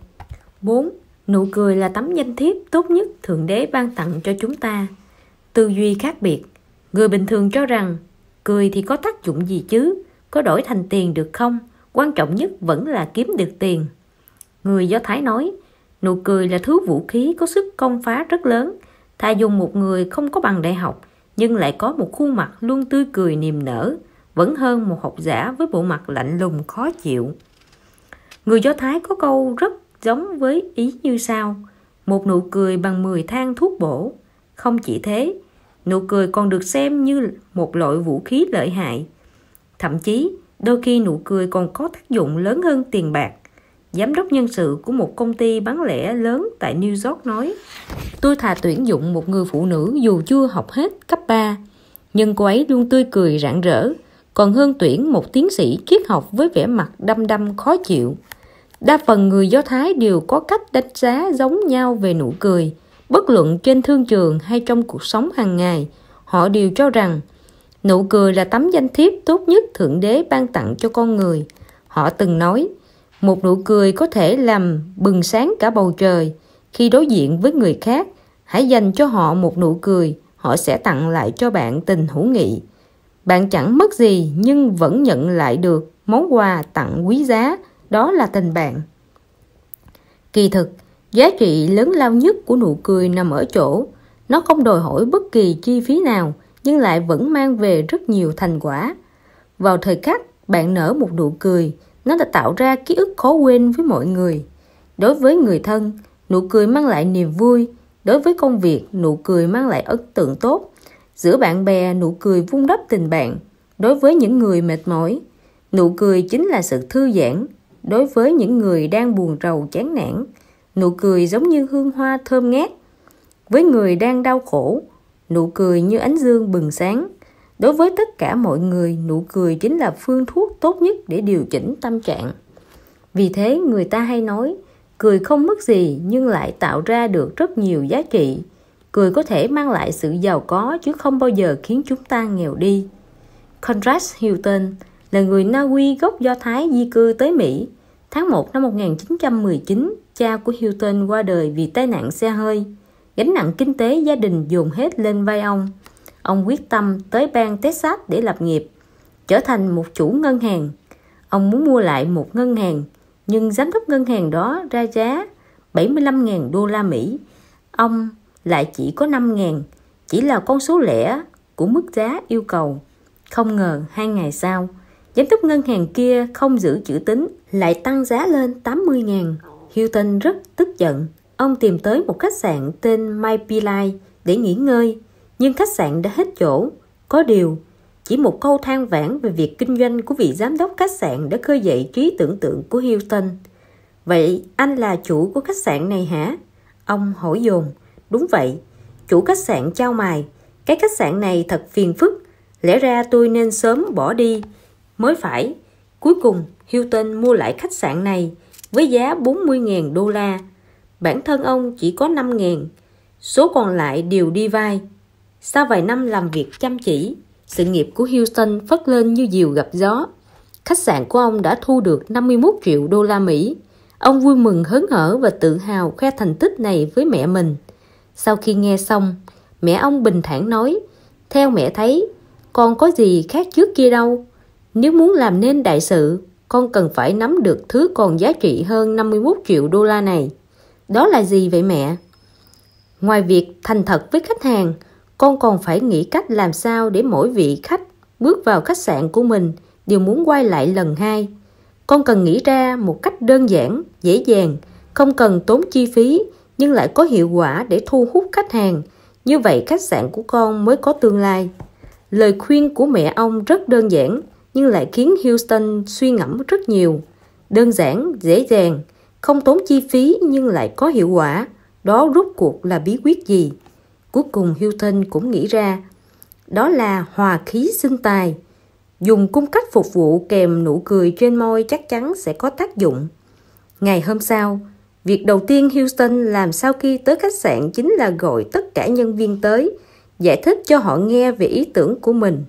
4. Nụ cười là tấm danh thiếp tốt nhất Thượng Đế ban tặng cho chúng ta. Tư duy khác biệt. Người bình thường cho rằng cười thì có tác dụng gì chứ, có đổi thành tiền được không? Quan trọng nhất vẫn là kiếm được tiền. Người Do Thái nói, nụ cười là thứ vũ khí có sức công phá rất lớn. Thà dùng một người không có bằng đại học, nhưng lại có một khuôn mặt luôn tươi cười niềm nở, vẫn hơn một học giả với bộ mặt lạnh lùng khó chịu. Người Do Thái có câu rất giống với ý như sau. Một nụ cười bằng 10 thang thuốc bổ. Không chỉ thế, nụ cười còn được xem như một loại vũ khí lợi hại. Thậm chí, đôi khi nụ cười còn có tác dụng lớn hơn tiền bạc. Giám đốc nhân sự của một công ty bán lẻ lớn tại New York nói Tôi thà tuyển dụng một người phụ nữ dù chưa học hết cấp 3 Nhưng cô ấy luôn tươi cười rạng rỡ Còn hơn tuyển một tiến sĩ triết học với vẻ mặt đăm đăm khó chịu Đa phần người Do Thái đều có cách đánh giá giống nhau về nụ cười Bất luận trên thương trường hay trong cuộc sống hàng ngày Họ đều cho rằng Nụ cười là tấm danh thiếp tốt nhất Thượng Đế ban tặng cho con người. Họ từng nói, một nụ cười có thể làm bừng sáng cả bầu trời. Khi đối diện với người khác, hãy dành cho họ một nụ cười, họ sẽ tặng lại cho bạn tình hữu nghị. Bạn chẳng mất gì nhưng vẫn nhận lại được món quà tặng quý giá, đó là tình bạn. Kỳ thực, giá trị lớn lao nhất của nụ cười nằm ở chỗ, nó không đòi hỏi bất kỳ chi phí nào, nhưng lại vẫn mang về rất nhiều thành quả. Vào thời khắc bạn nở một nụ cười, nó đã tạo ra ký ức khó quên với mọi người. Đối với người thân, nụ cười mang lại niềm vui. Đối với công việc, nụ cười mang lại ấn tượng tốt. Giữa bạn bè, nụ cười vun đắp tình bạn. Đối với những người mệt mỏi, nụ cười chính là sự thư giãn. Đối với những người đang buồn rầu chán nản, nụ cười giống như hương hoa thơm ngát. Với người đang đau khổ, nụ cười như ánh dương bừng sáng. Đối với tất cả mọi người, nụ cười chính là phương thuốc tốt nhất để điều chỉnh tâm trạng. Vì thế người ta hay nói, cười không mất gì nhưng lại tạo ra được rất nhiều giá trị. Cười có thể mang lại sự giàu có chứ không bao giờ khiến chúng ta nghèo đi. Conrad Hilton là người Na Uy gốc Do Thái di cư tới Mỹ. Tháng 1 năm 1919, cha của Hilton qua đời vì tai nạn xe hơi. Gánh nặng kinh tế gia đình dồn hết lên vai ông. Ông quyết tâm tới bang Texas để lập nghiệp, trở thành một chủ ngân hàng. Ông muốn mua lại một ngân hàng, nhưng giám đốc ngân hàng đó ra giá 75.000 đô la Mỹ. Ông lại chỉ có 5.000, chỉ là con số lẻ của mức giá yêu cầu. Không ngờ hai ngày sau, Giám đốc ngân hàng kia không giữ chữ tín, lại tăng giá lên 80.000. Hilton rất tức giận. Ông tìm tới một khách sạn tên My Pilai để nghỉ ngơi, nhưng khách sạn đã hết chỗ. Có điều, chỉ một câu than vãn về việc kinh doanh của vị giám đốc khách sạn đã khơi dậy trí tưởng tượng của Hilton. Vậy anh là chủ của khách sạn này hả? Ông hỏi dồn. Đúng vậy, chủ khách sạn trao mài. Cái khách sạn này thật phiền phức. Lẽ ra tôi nên sớm bỏ đi. Mới phải. Cuối cùng, Hilton mua lại khách sạn này với giá 40.000 đô la. Bản thân ông chỉ có 5.000. Số còn lại đều đi vai. Sau vài năm làm việc chăm chỉ, sự nghiệp của Houston phất lên như diều gặp gió. Khách sạn của ông đã thu được 51 triệu đô la Mỹ. Ông vui mừng hớn hở và tự hào khoe thành tích này với mẹ mình. Sau khi nghe xong, mẹ ông bình thản nói, theo mẹ thấy, con có gì khác trước kia đâu. Nếu muốn làm nên đại sự, con cần phải nắm được thứ còn giá trị hơn 51 triệu đô la này. Đó là gì vậy mẹ? Ngoài việc thành thật với khách hàng, con còn phải nghĩ cách làm sao để mỗi vị khách bước vào khách sạn của mình đều muốn quay lại lần hai. Con cần nghĩ ra một cách đơn giản, dễ dàng, không cần tốn chi phí nhưng lại có hiệu quả để thu hút khách hàng. Như vậy khách sạn của con mới có tương lai. Lời khuyên của mẹ ông rất đơn giản nhưng lại khiến Houston suy ngẫm rất nhiều. Đơn giản, dễ dàng, không tốn chi phí nhưng lại có hiệu quả. Đó rút cuộc là bí quyết gì? Cuối cùng Hilton cũng nghĩ ra, đó là hòa khí sinh tài. Dùng cung cách phục vụ kèm nụ cười trên môi chắc chắn sẽ có tác dụng. Ngày hôm sau, việc đầu tiên Houston làm sau khi tới khách sạn chính là gọi tất cả nhân viên tới, giải thích cho họ nghe về ý tưởng của mình.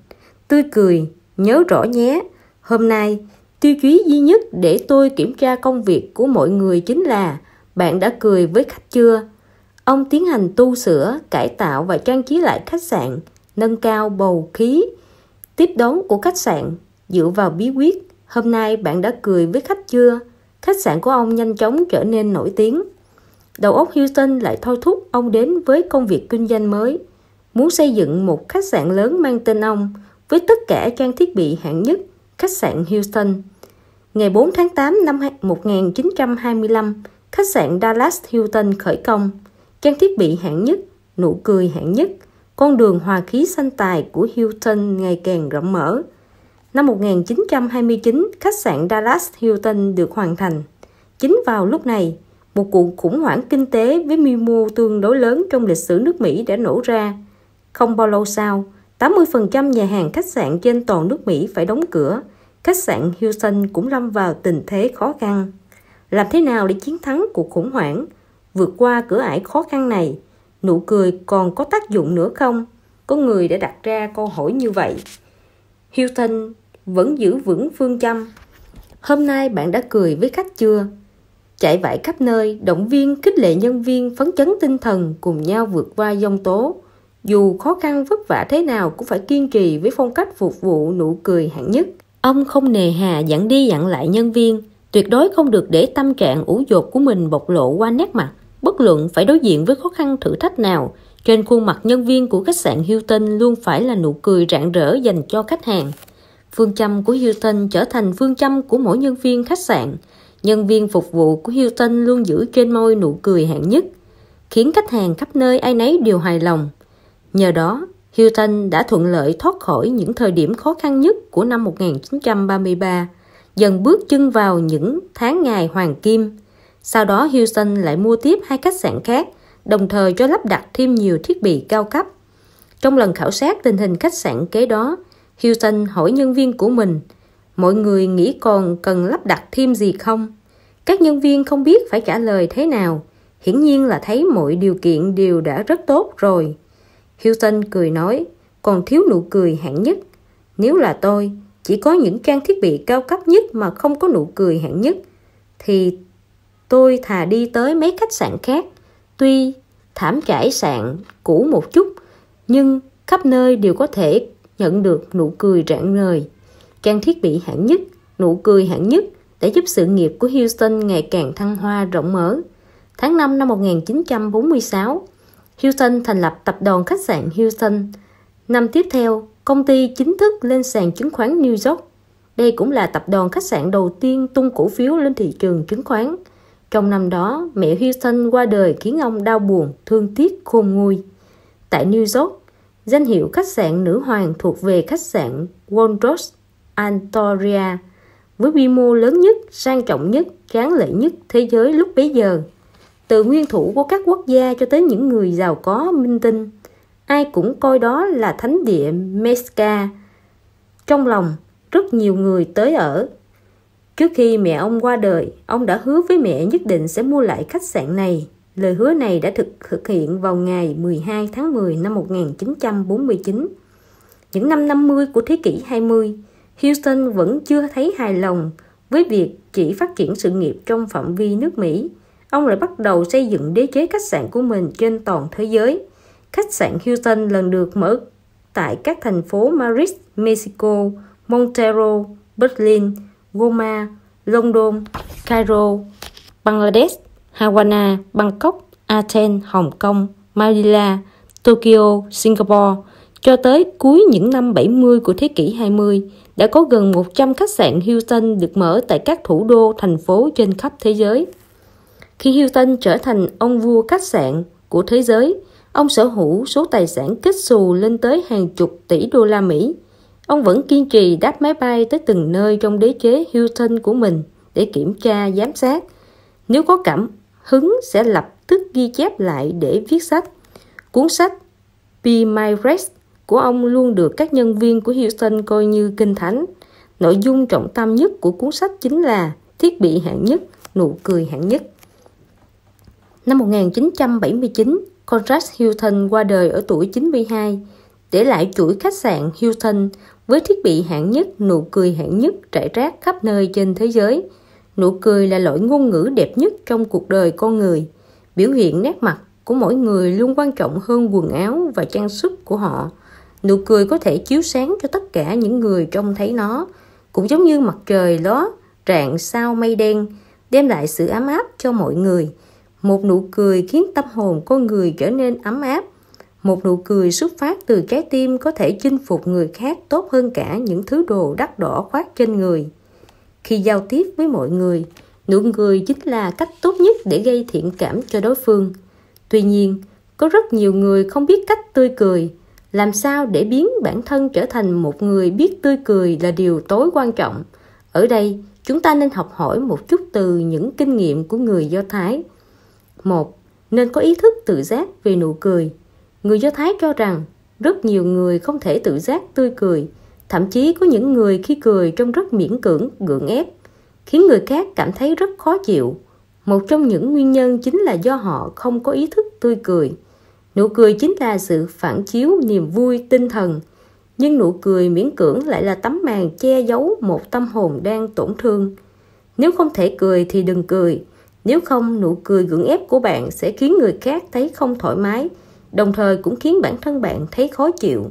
Tươi cười, nhớ rõ nhé, hôm nay tiêu chí duy nhất để tôi kiểm tra công việc của mọi người chính là bạn đã cười với khách chưa? Ông tiến hành tu sửa, cải tạo và trang trí lại khách sạn, nâng cao bầu khí tiếp đón của khách sạn dựa vào bí quyết. Hôm nay bạn đã cười với khách chưa? Khách sạn của ông nhanh chóng trở nên nổi tiếng. Đầu óc Houston lại thôi thúc ông đến với công việc kinh doanh mới. Muốn xây dựng một khách sạn lớn mang tên ông với tất cả trang thiết bị hạng nhất, khách sạn Houston. Ngày 4 tháng 8 năm 1925, khách sạn Dallas Hilton khởi công trang thiết bị hạng nhất, nụ cười hạng nhất, con đường hòa khí xanh tài của Hilton ngày càng rộng mở. Năm 1929, khách sạn Dallas Hilton được hoàn thành. Chính vào lúc này, một cuộc khủng hoảng kinh tế với quy mô tương đối lớn trong lịch sử nước Mỹ đã nổ ra. Không bao lâu sau, 80% nhà hàng khách sạn trên toàn nước Mỹ phải đóng cửa. Khách sạn Hilton cũng lâm vào tình thế khó khăn. Làm thế nào để chiến thắng cuộc khủng hoảng? vượt qua cửa ải khó khăn này, nụ cười còn có tác dụng nữa không? Có người đã đặt ra câu hỏi như vậy. Hilton vẫn giữ vững phương châm. Hôm nay bạn đã cười với khách chưa? Chạy vải khắp nơi, động viên, khích lệ nhân viên, phấn chấn tinh thần cùng nhau vượt qua dông tố. Dù khó khăn vất vả thế nào cũng phải kiên trì với phong cách phục vụ nụ cười hạng nhất. Ông không nề hà dặn đi dặn lại nhân viên, tuyệt đối không được để tâm trạng ủ dột của mình bộc lộ qua nét mặt. Bất luận phải đối diện với khó khăn thử thách nào, trên khuôn mặt nhân viên của khách sạn Hilton luôn phải là nụ cười rạng rỡ dành cho khách hàng. Phương châm của Hilton trở thành phương châm của mỗi nhân viên khách sạn. Nhân viên phục vụ của Hilton luôn giữ trên môi nụ cười hạng nhất, khiến khách hàng khắp nơi ai nấy đều hài lòng. Nhờ đó, Hilton đã thuận lợi thoát khỏi những thời điểm khó khăn nhất của năm 1933, dần bước chân vào những tháng ngày hoàng kim. Sau đó Hilton lại mua tiếp hai khách sạn khác, đồng thời cho lắp đặt thêm nhiều thiết bị cao cấp. Trong lần khảo sát tình hình khách sạn kế đó, Hilton hỏi nhân viên của mình, mọi người nghĩ còn cần lắp đặt thêm gì không? Các nhân viên không biết phải trả lời thế nào, hiển nhiên là thấy mọi điều kiện đều đã rất tốt rồi. Houston cười nói, còn thiếu nụ cười hạng nhất. Nếu là tôi, chỉ có những trang thiết bị cao cấp nhất mà không có nụ cười hạng nhất, thì tôi thà đi tới mấy khách sạn khác. Tuy thảm trải sạn cũ một chút, nhưng khắp nơi đều có thể nhận được nụ cười rạng ngời. Trang thiết bị hạng nhất, nụ cười hạng nhất để giúp sự nghiệp của Houston ngày càng thăng hoa rộng mở. Tháng 5 năm 1946, Houston thành lập tập đoàn khách sạn Houston. Năm tiếp theo, công ty chính thức lên sàn chứng khoán New York. Đây cũng là tập đoàn khách sạn đầu tiên tung cổ phiếu lên thị trường chứng khoán. Trong năm đó, mẹ Houston qua đời khiến ông đau buồn, thương tiếc khôn nguôi. Tại New York, danh hiệu khách sạn nữ hoàng thuộc về khách sạn Waldorf Astoria với quy mô lớn nhất, sang trọng nhất, tráng lệ nhất thế giới lúc bấy giờ. Từ nguyên thủ của các quốc gia cho tới những người giàu có minh tinh, ai cũng coi đó là thánh địa mesca Trong lòng, rất nhiều người tới ở. Trước khi mẹ ông qua đời, ông đã hứa với mẹ nhất định sẽ mua lại khách sạn này. Lời hứa này đã thực thực hiện vào ngày 12 tháng 10 năm 1949. Những năm 50 của thế kỷ 20, Houston vẫn chưa thấy hài lòng với việc chỉ phát triển sự nghiệp trong phạm vi nước Mỹ. Ông lại bắt đầu xây dựng đế chế khách sạn của mình trên toàn thế giới. Khách sạn Hilton lần được mở tại các thành phố Madrid, Mexico, Montero, Berlin, Goma, London, Cairo, Bangladesh, Havana, Bangkok, Athens, Hồng Kông, Manila, Tokyo, Singapore. Cho tới cuối những năm 70 của thế kỷ 20, đã có gần 100 khách sạn Hilton được mở tại các thủ đô, thành phố trên khắp thế giới. Khi Hilton trở thành ông vua khách sạn của thế giới, ông sở hữu số tài sản kết xù lên tới hàng chục tỷ đô la Mỹ. Ông vẫn kiên trì đáp máy bay tới từng nơi trong đế chế Hilton của mình để kiểm tra, giám sát. Nếu có cảm hứng sẽ lập tức ghi chép lại để viết sách. Cuốn sách Be My Rest của ông luôn được các nhân viên của Hilton coi như kinh thánh. Nội dung trọng tâm nhất của cuốn sách chính là thiết bị hạng nhất, nụ cười hạng nhất. Năm 1979, Conrad Hilton qua đời ở tuổi 92, để lại chuỗi khách sạn Hilton với thiết bị hạng nhất, nụ cười hạng nhất trải rác khắp nơi trên thế giới. Nụ cười là loại ngôn ngữ đẹp nhất trong cuộc đời con người. Biểu hiện nét mặt của mỗi người luôn quan trọng hơn quần áo và trang sức của họ. Nụ cười có thể chiếu sáng cho tất cả những người trông thấy nó, cũng giống như mặt trời ló rạng sao mây đen, đem lại sự ấm áp cho mọi người. Một nụ cười khiến tâm hồn con người trở nên ấm áp. Một nụ cười xuất phát từ trái tim có thể chinh phục người khác tốt hơn cả những thứ đồ đắt đỏ khoác trên người. Khi giao tiếp với mọi người, nụ cười chính là cách tốt nhất để gây thiện cảm cho đối phương. Tuy nhiên, có rất nhiều người không biết cách tươi cười, làm sao để biến bản thân trở thành một người biết tươi cười là điều tối quan trọng ở đây chúng ta nên học hỏi một chút từ những kinh nghiệm của người do thái một nên có ý thức tự giác về nụ cười. Người do thái cho rằng rất nhiều người không thể tự giác tươi cười. Thậm chí có những người khi cười trông rất miễn cưỡng gượng ép khiến người khác cảm thấy rất khó chịu. Một trong những nguyên nhân chính là do họ không có ý thức tươi cười. Nụ cười chính là sự phản chiếu niềm vui tinh thần, nhưng nụ cười miễn cưỡng lại là tấm màn che giấu một tâm hồn đang tổn thương. Nếu không thể cười thì đừng cười, nếu không nụ cười gượng ép của bạn sẽ khiến người khác thấy không thoải mái, đồng thời cũng khiến bản thân bạn thấy khó chịu.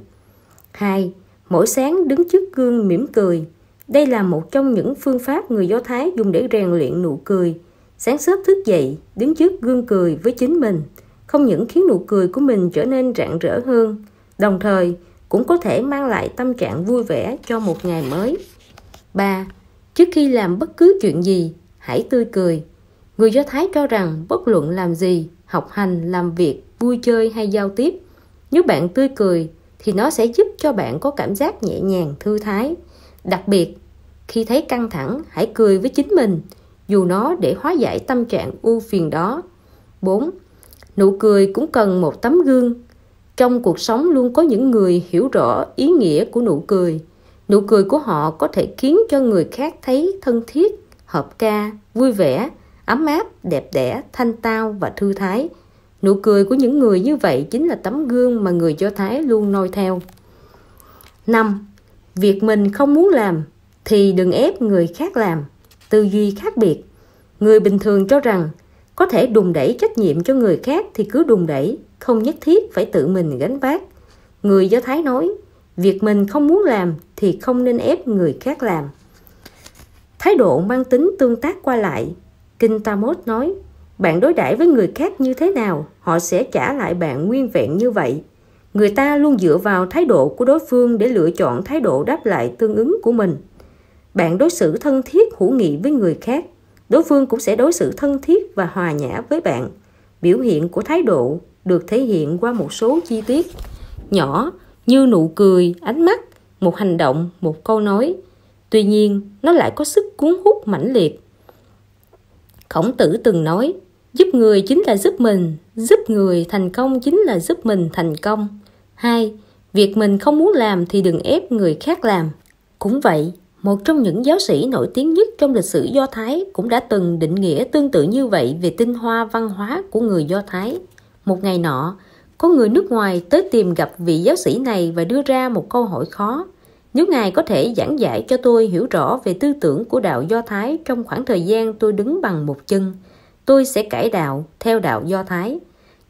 2. Mỗi sáng đứng trước gương mỉm cười. Đây là một trong những phương pháp người Do Thái dùng để rèn luyện nụ cười. Sáng sớm thức dậy, đứng trước gương cười với chính mình – không những khiến nụ cười của mình trở nên rạng rỡ hơn, đồng thời cũng có thể mang lại tâm trạng vui vẻ cho một ngày mới. 3. Trước khi làm bất cứ chuyện gì, hãy tươi cười. Người Do Thái cho rằng bất luận làm gì, học hành, làm việc, vui chơi hay giao tiếp, nếu bạn tươi cười thì nó sẽ giúp cho bạn có cảm giác nhẹ nhàng, thư thái. Đặc biệt, khi thấy căng thẳng, hãy cười với chính mình, dù nó để hóa giải tâm trạng u phiền đó. 4 nụ cười cũng cần một tấm gương trong cuộc sống luôn có những người hiểu rõ ý nghĩa của nụ cười nụ cười của họ có thể khiến cho người khác thấy thân thiết hợp ca vui vẻ ấm áp đẹp đẽ thanh tao và thư thái nụ cười của những người như vậy chính là tấm gương mà người do thái luôn noi theo năm việc mình không muốn làm thì đừng ép người khác làm tư duy khác biệt người bình thường cho rằng có thể đùn đẩy trách nhiệm cho người khác thì cứ đùn đẩy, không nhất thiết phải tự mình gánh vác. Người Do Thái nói, việc mình không muốn làm thì không nên ép người khác làm. Thái độ mang tính tương tác qua lại. Kinh Tamot nói, bạn đối đãi với người khác như thế nào, họ sẽ trả lại bạn nguyên vẹn như vậy. Người ta luôn dựa vào thái độ của đối phương để lựa chọn thái độ đáp lại tương ứng của mình. bạn đối xử thân thiết hữu nghị với người khác đối phương cũng sẽ đối xử thân thiết và hòa nhã với bạn biểu hiện của thái độ được thể hiện qua một số chi tiết nhỏ như nụ cười ánh mắt một hành động một câu nói tuy nhiên nó lại có sức cuốn hút mãnh liệt khổng tử từng nói giúp người chính là giúp mình giúp người thành công chính là giúp mình thành công hai việc mình không muốn làm thì đừng ép người khác làm cũng vậy một trong những giáo sĩ nổi tiếng nhất trong lịch sử Do Thái cũng đã từng định nghĩa tương tự như vậy về tinh hoa văn hóa của người Do Thái. Một ngày nọ, có người nước ngoài tới tìm gặp vị giáo sĩ này và đưa ra một câu hỏi khó. Nếu Ngài có thể giảng dạy cho tôi hiểu rõ về tư tưởng của đạo Do Thái trong khoảng thời gian tôi đứng bằng một chân, tôi sẽ cải đạo theo đạo Do Thái.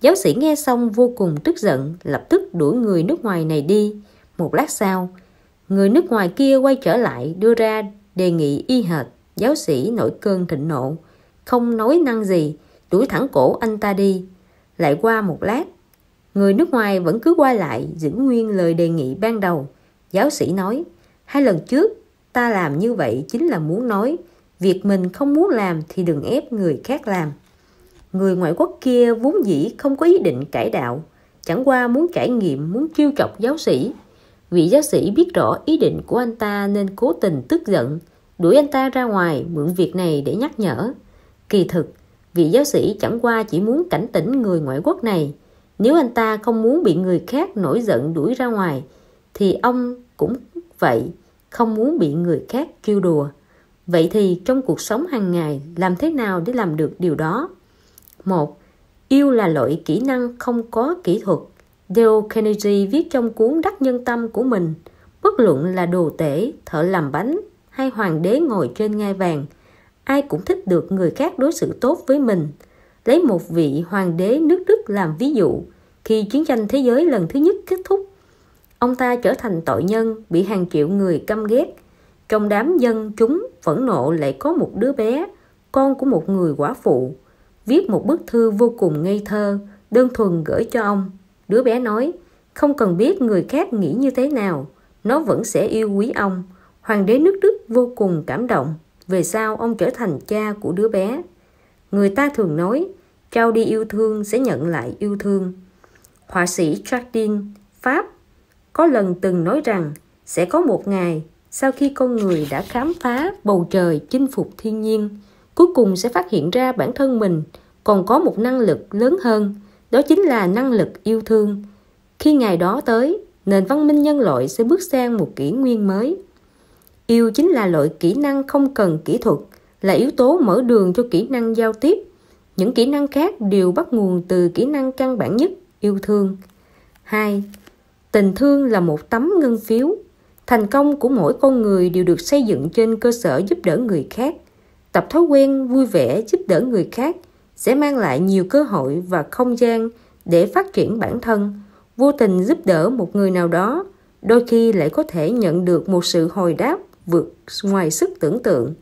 Giáo sĩ nghe xong vô cùng tức giận, lập tức đuổi người nước ngoài này đi. Một lát sau, người nước ngoài kia quay trở lại đưa ra đề nghị y hệt. Giáo sĩ nổi cơn thịnh nộ, không nói năng gì, đuổi thẳng cổ anh ta đi. Lại qua một lát, người nước ngoài vẫn cứ quay lại giữ nguyên lời đề nghị ban đầu. Giáo sĩ nói, hai lần trước ta làm như vậy chính là muốn nói việc mình không muốn làm thì đừng ép người khác làm. Người ngoại quốc kia vốn dĩ không có ý định cải đạo, chẳng qua muốn trải nghiệm, muốn chiêu chọc giáo sĩ. Vị giáo sĩ biết rõ ý định của anh ta nên cố tình tức giận, đuổi anh ta ra ngoài mượn việc này để nhắc nhở. Kỳ thực, vị giáo sĩ chẳng qua chỉ muốn cảnh tỉnh người ngoại quốc này. Nếu anh ta không muốn bị người khác nổi giận đuổi ra ngoài, thì ông cũng vậy, không muốn bị người khác kêu đùa. Vậy thì trong cuộc sống hàng ngày làm thế nào để làm được điều đó? Một, Yêu là loại kỹ năng không có kỹ thuật. Dale Carnegie viết trong cuốn Đắc Nhân Tâm của mình, bất luận là đồ tể, thợ làm bánh hay hoàng đế ngồi trên ngai vàng, ai cũng thích được người khác đối xử tốt với mình. Lấy một vị hoàng đế nước Đức làm ví dụ, khi chiến tranh thế giới lần thứ nhất kết thúc, ông ta trở thành tội nhân bị hàng triệu người căm ghét. Trong đám dân chúng phẫn nộ lại có một đứa bé, con của một người quả phụ, viết một bức thư vô cùng ngây thơ, đơn thuần gửi cho ông. Đứa bé nói, không cần biết người khác nghĩ như thế nào, nó vẫn sẽ yêu quý ông. Hoàng đế nước Đức vô cùng cảm động, về sau ông trở thành cha của đứa bé. Người ta thường nói, trao đi yêu thương sẽ nhận lại yêu thương. Họa sĩ Chardin, Pháp, có lần từng nói rằng sẽ có một ngày sau khi con người đã khám phá bầu trời chinh phục thiên nhiên, cuối cùng sẽ phát hiện ra bản thân mình còn có một năng lực lớn hơn, đó chính là năng lực yêu thương. Khi ngày đó tới, nền văn minh nhân loại sẽ bước sang một kỷ nguyên mới. Yêu chính là loại kỹ năng không cần kỹ thuật, là yếu tố mở đường cho kỹ năng giao tiếp. Những kỹ năng khác đều bắt nguồn từ kỹ năng căn bản nhất, yêu thương. 2. Tình thương là một tấm ngân phiếu. Thành công của mỗi con người đều được xây dựng trên cơ sở giúp đỡ người khác. Tập thói quen vui vẻ giúp đỡ người khác sẽ mang lại nhiều cơ hội và không gian để phát triển bản thân. Vô tình giúp đỡ một người nào đó, đôi khi lại có thể nhận được một sự hồi đáp vượt ngoài sức tưởng tượng.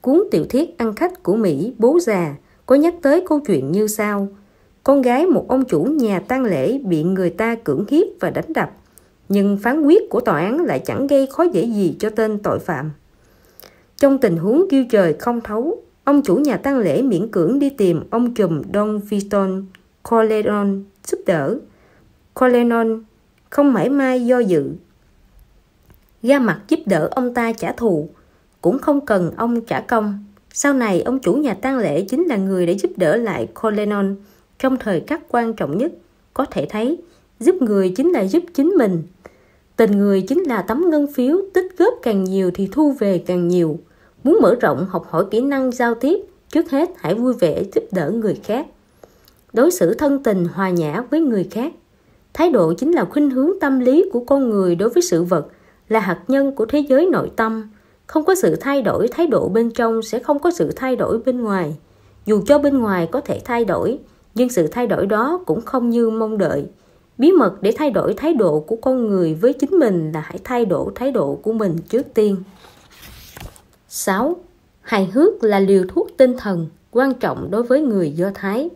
Cuốn tiểu thuyết ăn khách của Mỹ Bố già có nhắc tới câu chuyện như sau. Con gái một ông chủ nhà tang lễ bị người ta cưỡng hiếp và đánh đập, nhưng phán quyết của tòa án lại chẳng gây khó dễ gì cho tên tội phạm. Trong tình huống kêu trời không thấu, ông chủ nhà tang lễ miễn cưỡng đi tìm ông trùm Don Fiston Corleone giúp đỡ. Corleone không mãi mai do dự. Ra mặt giúp đỡ ông ta trả thù, cũng không cần ông trả công. Sau này, ông chủ nhà tang lễ chính là người đã giúp đỡ lại Corleone trong thời khắc quan trọng nhất. Có thể thấy, giúp người chính là giúp chính mình. Tình người chính là tấm ngân phiếu, tích góp càng nhiều thì thu về càng nhiều. Muốn mở rộng học hỏi kỹ năng giao tiếp, trước hết hãy vui vẻ giúp đỡ người khác. Đối xử thân tình hòa nhã với người khác. Thái độ chính là khuynh hướng tâm lý của con người đối với sự vật, là hạt nhân của thế giới nội tâm. Không có sự thay đổi thái độ bên trong sẽ không có sự thay đổi bên ngoài. Dù cho bên ngoài có thể thay đổi, nhưng sự thay đổi đó cũng không như mong đợi. Bí mật để thay đổi thái độ của con người với chính mình là hãy thay đổi thái độ của mình trước tiên. 6. Hài hước là liều thuốc tinh thần quan trọng đối với người Do Thái.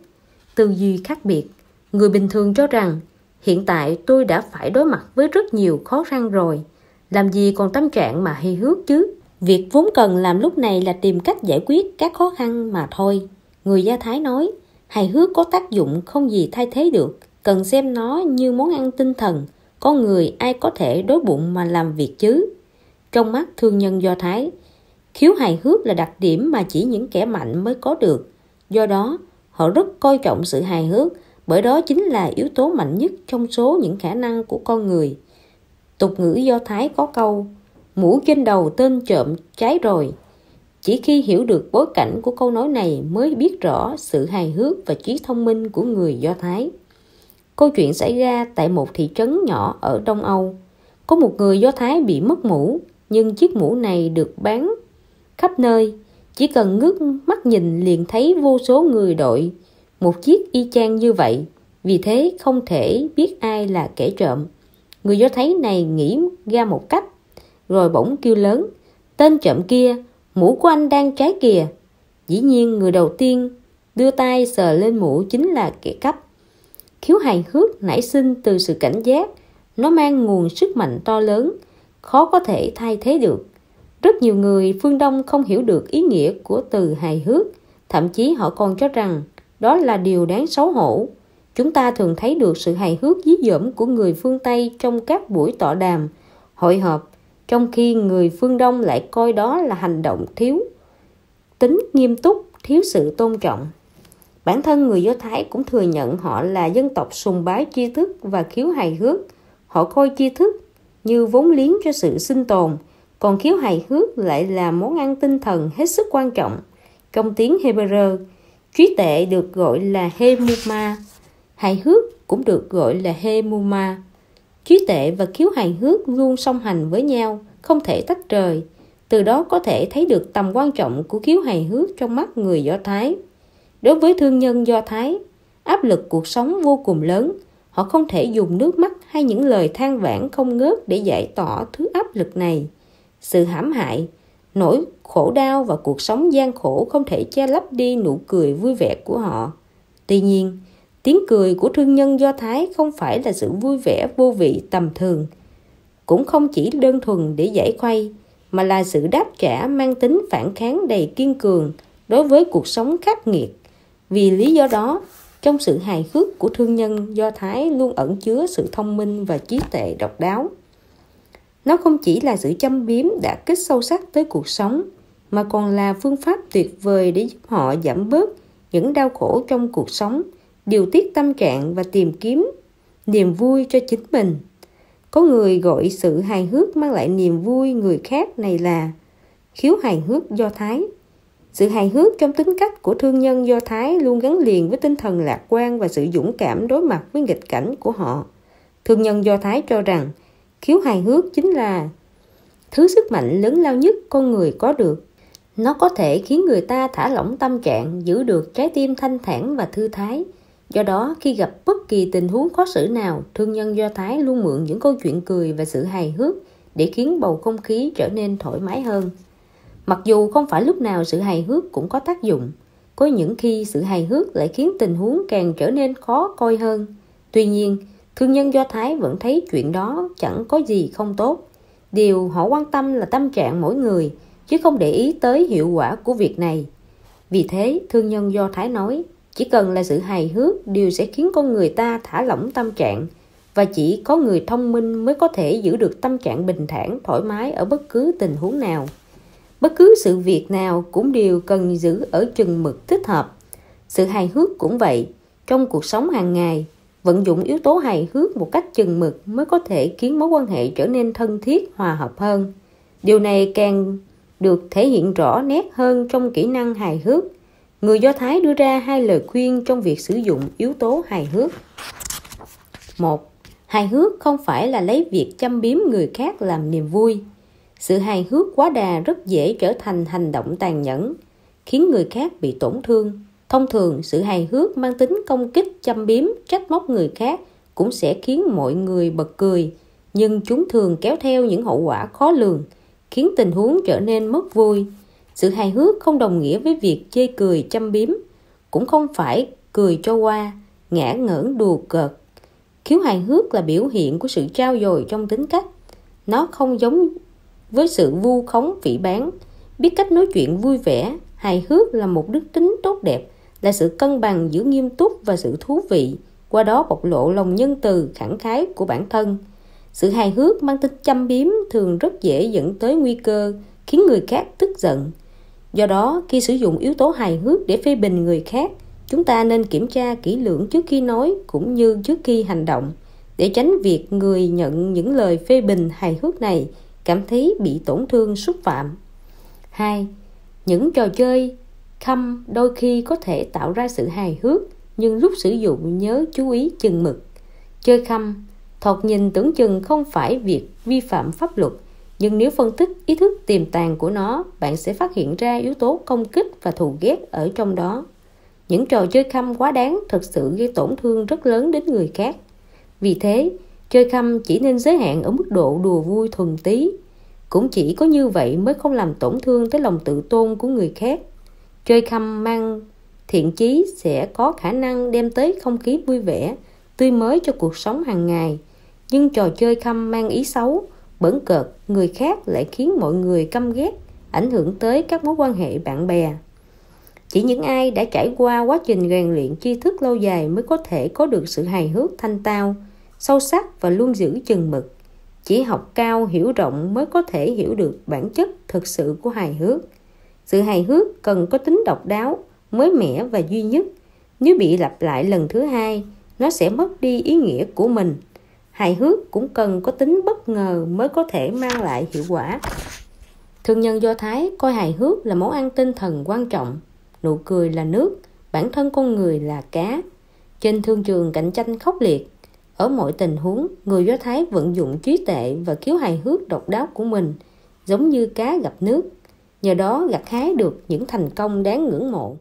Tư duy khác biệt. Người bình thường cho rằng hiện tại tôi đã phải đối mặt với rất nhiều khó khăn rồi. Làm gì còn tâm trạng mà hài hước chứ? Việc vốn cần làm lúc này là tìm cách giải quyết các khó khăn mà thôi. Người Do Thái nói, hài hước có tác dụng không gì thay thế được, cần xem nó như món ăn tinh thần. Con người ai có thể đối bụng mà làm việc chứ? Trong mắt thương nhân Do Thái, khiếu hài hước là đặc điểm mà chỉ những kẻ mạnh mới có được. Do đó, họ rất coi trọng sự hài hước, bởi đó chính là yếu tố mạnh nhất trong số những khả năng của con người. Tục ngữ Do Thái có câu, mũ trên đầu tên trộm trái rồi. Chỉ khi hiểu được bối cảnh của câu nói này mới biết rõ sự hài hước và trí thông minh của người Do Thái. Câu chuyện xảy ra tại một thị trấn nhỏ ở Đông Âu. Có một người Do Thái bị mất mũ, nhưng chiếc mũ này được bán khắp nơi. Chỉ cần ngước mắt nhìn liền thấy vô số người đội một chiếc y chang như vậy. Vì thế không thể biết ai là kẻ trộm. Người Do Thái này nghĩ ra một cách, rồi bỗng kêu lớn. Tên trộm kia, mũ của anh đang trái kìa. Dĩ nhiên người đầu tiên đưa tay sờ lên mũ chính là kẻ cắp. Khiếu hài hước nảy sinh từ sự cảnh giác, nó mang nguồn sức mạnh to lớn, khó có thể thay thế được. Rất nhiều người phương Đông không hiểu được ý nghĩa của từ hài hước, thậm chí họ còn cho rằng đó là điều đáng xấu hổ. Chúng ta thường thấy được sự hài hước dí dỏm của người phương Tây trong các buổi tọa đàm, hội họp, trong khi người phương Đông lại coi đó là hành động thiếu tính nghiêm túc, thiếu sự tôn trọng. Bản thân người Do Thái cũng thừa nhận họ là dân tộc sùng bái tri thức và khiếu hài hước. Họ coi tri thức như vốn liếng cho sự sinh tồn, còn khiếu hài hước lại là món ăn tinh thần hết sức quan trọng. Trong tiếng Hebrew, trí tệ được gọi là Hemuma, hài hước cũng được gọi là Hemuma. Trí tệ và khiếu hài hước luôn song hành với nhau, không thể tách rời. Từ đó có thể thấy được tầm quan trọng của khiếu hài hước trong mắt người Do Thái. Đối với thương nhân Do Thái, áp lực cuộc sống vô cùng lớn. Họ không thể dùng nước mắt hay những lời than vãn không ngớt để giải tỏa thứ áp lực này. Sự hãm hại, nỗi khổ đau và cuộc sống gian khổ không thể che lấp đi nụ cười vui vẻ của họ. Tuy nhiên, tiếng cười của thương nhân Do Thái không phải là sự vui vẻ vô vị tầm thường, cũng không chỉ đơn thuần để giải khuây, mà là sự đáp trả mang tính phản kháng đầy kiên cường đối với cuộc sống khắc nghiệt. Vì lý do đó, trong sự hài hước của thương nhân Do Thái luôn ẩn chứa sự thông minh và trí tuệ độc đáo. Nó không chỉ là sự châm biếm đã kích sâu sắc tới cuộc sống, mà còn là phương pháp tuyệt vời để giúp họ giảm bớt những đau khổ trong cuộc sống, điều tiết tâm trạng và tìm kiếm niềm vui cho chính mình. Có người gọi sự hài hước mang lại niềm vui người khác này là khiếu hài hước Do Thái. Sự hài hước trong tính cách của thương nhân Do Thái luôn gắn liền với tinh thần lạc quan và sự dũng cảm đối mặt với nghịch cảnh của họ. Thương nhân Do Thái cho rằng khiếu hài hước chính là thứ sức mạnh lớn lao nhất con người có được. Nó có thể khiến người ta thả lỏng tâm trạng, giữ được trái tim thanh thản và thư thái. Do đó, khi gặp bất kỳ tình huống khó xử nào, thương nhân Do Thái luôn mượn những câu chuyện cười và sự hài hước để khiến bầu không khí trở nên thoải mái hơn. Mặc dù không phải lúc nào sự hài hước cũng có tác dụng, có những khi sự hài hước lại khiến tình huống càng trở nên khó coi hơn. Tuy nhiên, thương nhân Do Thái vẫn thấy chuyện đó chẳng có gì không tốt. Điều họ quan tâm là tâm trạng mỗi người, chứ không để ý tới hiệu quả của việc này. Vì thế, thương nhân Do Thái nói, chỉ cần là sự hài hước đều sẽ khiến con người ta thả lỏng tâm trạng và chỉ có người thông minh mới có thể giữ được tâm trạng bình thản, thoải mái ở bất cứ tình huống nào. Bất cứ sự việc nào cũng đều cần giữ ở chừng mực thích hợp. Sự hài hước cũng vậy. Trong cuộc sống hàng ngày, vận dụng yếu tố hài hước một cách chừng mực mới có thể khiến mối quan hệ trở nên thân thiết, hòa hợp hơn. Điều này càng được thể hiện rõ nét hơn trong kỹ năng hài hước. Người Do Thái đưa ra hai lời khuyên trong việc sử dụng yếu tố hài hước. một Hài hước không phải là lấy việc châm biếm người khác làm niềm vui. Sự hài hước quá đà rất dễ trở thành hành động tàn nhẫn, khiến người khác bị tổn thương. Thông thường, sự hài hước mang tính công kích, châm biếm, trách móc người khác cũng sẽ khiến mọi người bật cười, nhưng chúng thường kéo theo những hậu quả khó lường, khiến tình huống trở nên mất vui. Sự hài hước không đồng nghĩa với việc chê cười châm biếm, cũng không phải cười cho qua, ngã ngỡn đùa cợt. Khiếu hài hước là biểu hiện của sự trao dồi trong tính cách. Nó không giống với sự vu khống phỉ bán, biết cách nói chuyện vui vẻ, hài hước là một đức tính tốt đẹp, là sự cân bằng giữa nghiêm túc và sự thú vị, qua đó bộc lộ lòng nhân từ khẳng khái của bản thân. Sự hài hước mang tính châm biếm thường rất dễ dẫn tới nguy cơ khiến người khác tức giận. Do đó, khi sử dụng yếu tố hài hước để phê bình người khác, chúng ta nên kiểm tra kỹ lưỡng trước khi nói cũng như trước khi hành động để tránh việc người nhận những lời phê bình hài hước này cảm thấy bị tổn thương xúc phạm. 2. Những trò chơi khăm đôi khi có thể tạo ra sự hài hước nhưng lúc sử dụng nhớ chú ý chừng mực. Chơi khăm thoạt nhìn tưởng chừng không phải việc vi phạm pháp luật nhưng nếu phân tích ý thức tiềm tàng của nó, bạn sẽ phát hiện ra yếu tố công kích và thù ghét ở trong đó. Những trò chơi khăm quá đáng thực sự gây tổn thương rất lớn đến người khác. Vì thế, chơi khăm chỉ nên giới hạn ở mức độ đùa vui thuần tí. Cũng chỉ có như vậy mới không làm tổn thương tới lòng tự tôn của người khác. Chơi khăm mang thiện chí sẽ có khả năng đem tới không khí vui vẻ, tươi mới cho cuộc sống hàng ngày. Nhưng trò chơi khăm mang ý xấu bẩn cợt, người khác lại khiến mọi người căm ghét, ảnh hưởng tới các mối quan hệ bạn bè. Chỉ những ai đã trải qua quá trình rèn luyện tri thức lâu dài mới có thể có được sự hài hước thanh tao, sâu sắc và luôn giữ chừng mực. Chỉ học cao hiểu rộng mới có thể hiểu được bản chất thực sự của hài hước. Sự hài hước cần có tính độc đáo, mới mẻ và duy nhất. Nếu bị lặp lại lần thứ hai, nó sẽ mất đi ý nghĩa của mình hài hước cũng cần có tính bất ngờ mới có thể mang lại hiệu quả. Thương nhân do thái coi hài hước là món ăn tinh thần quan trọng. Nụ cười là nước, bản thân con người là cá. Trên thương trường cạnh tranh khốc liệt. Ở mọi tình huống, người do thái vận dụng trí tệ và khiếu hài hước độc đáo của mình, giống như cá gặp nước. Nhờ đó gặt hái được những thành công đáng ngưỡng mộ.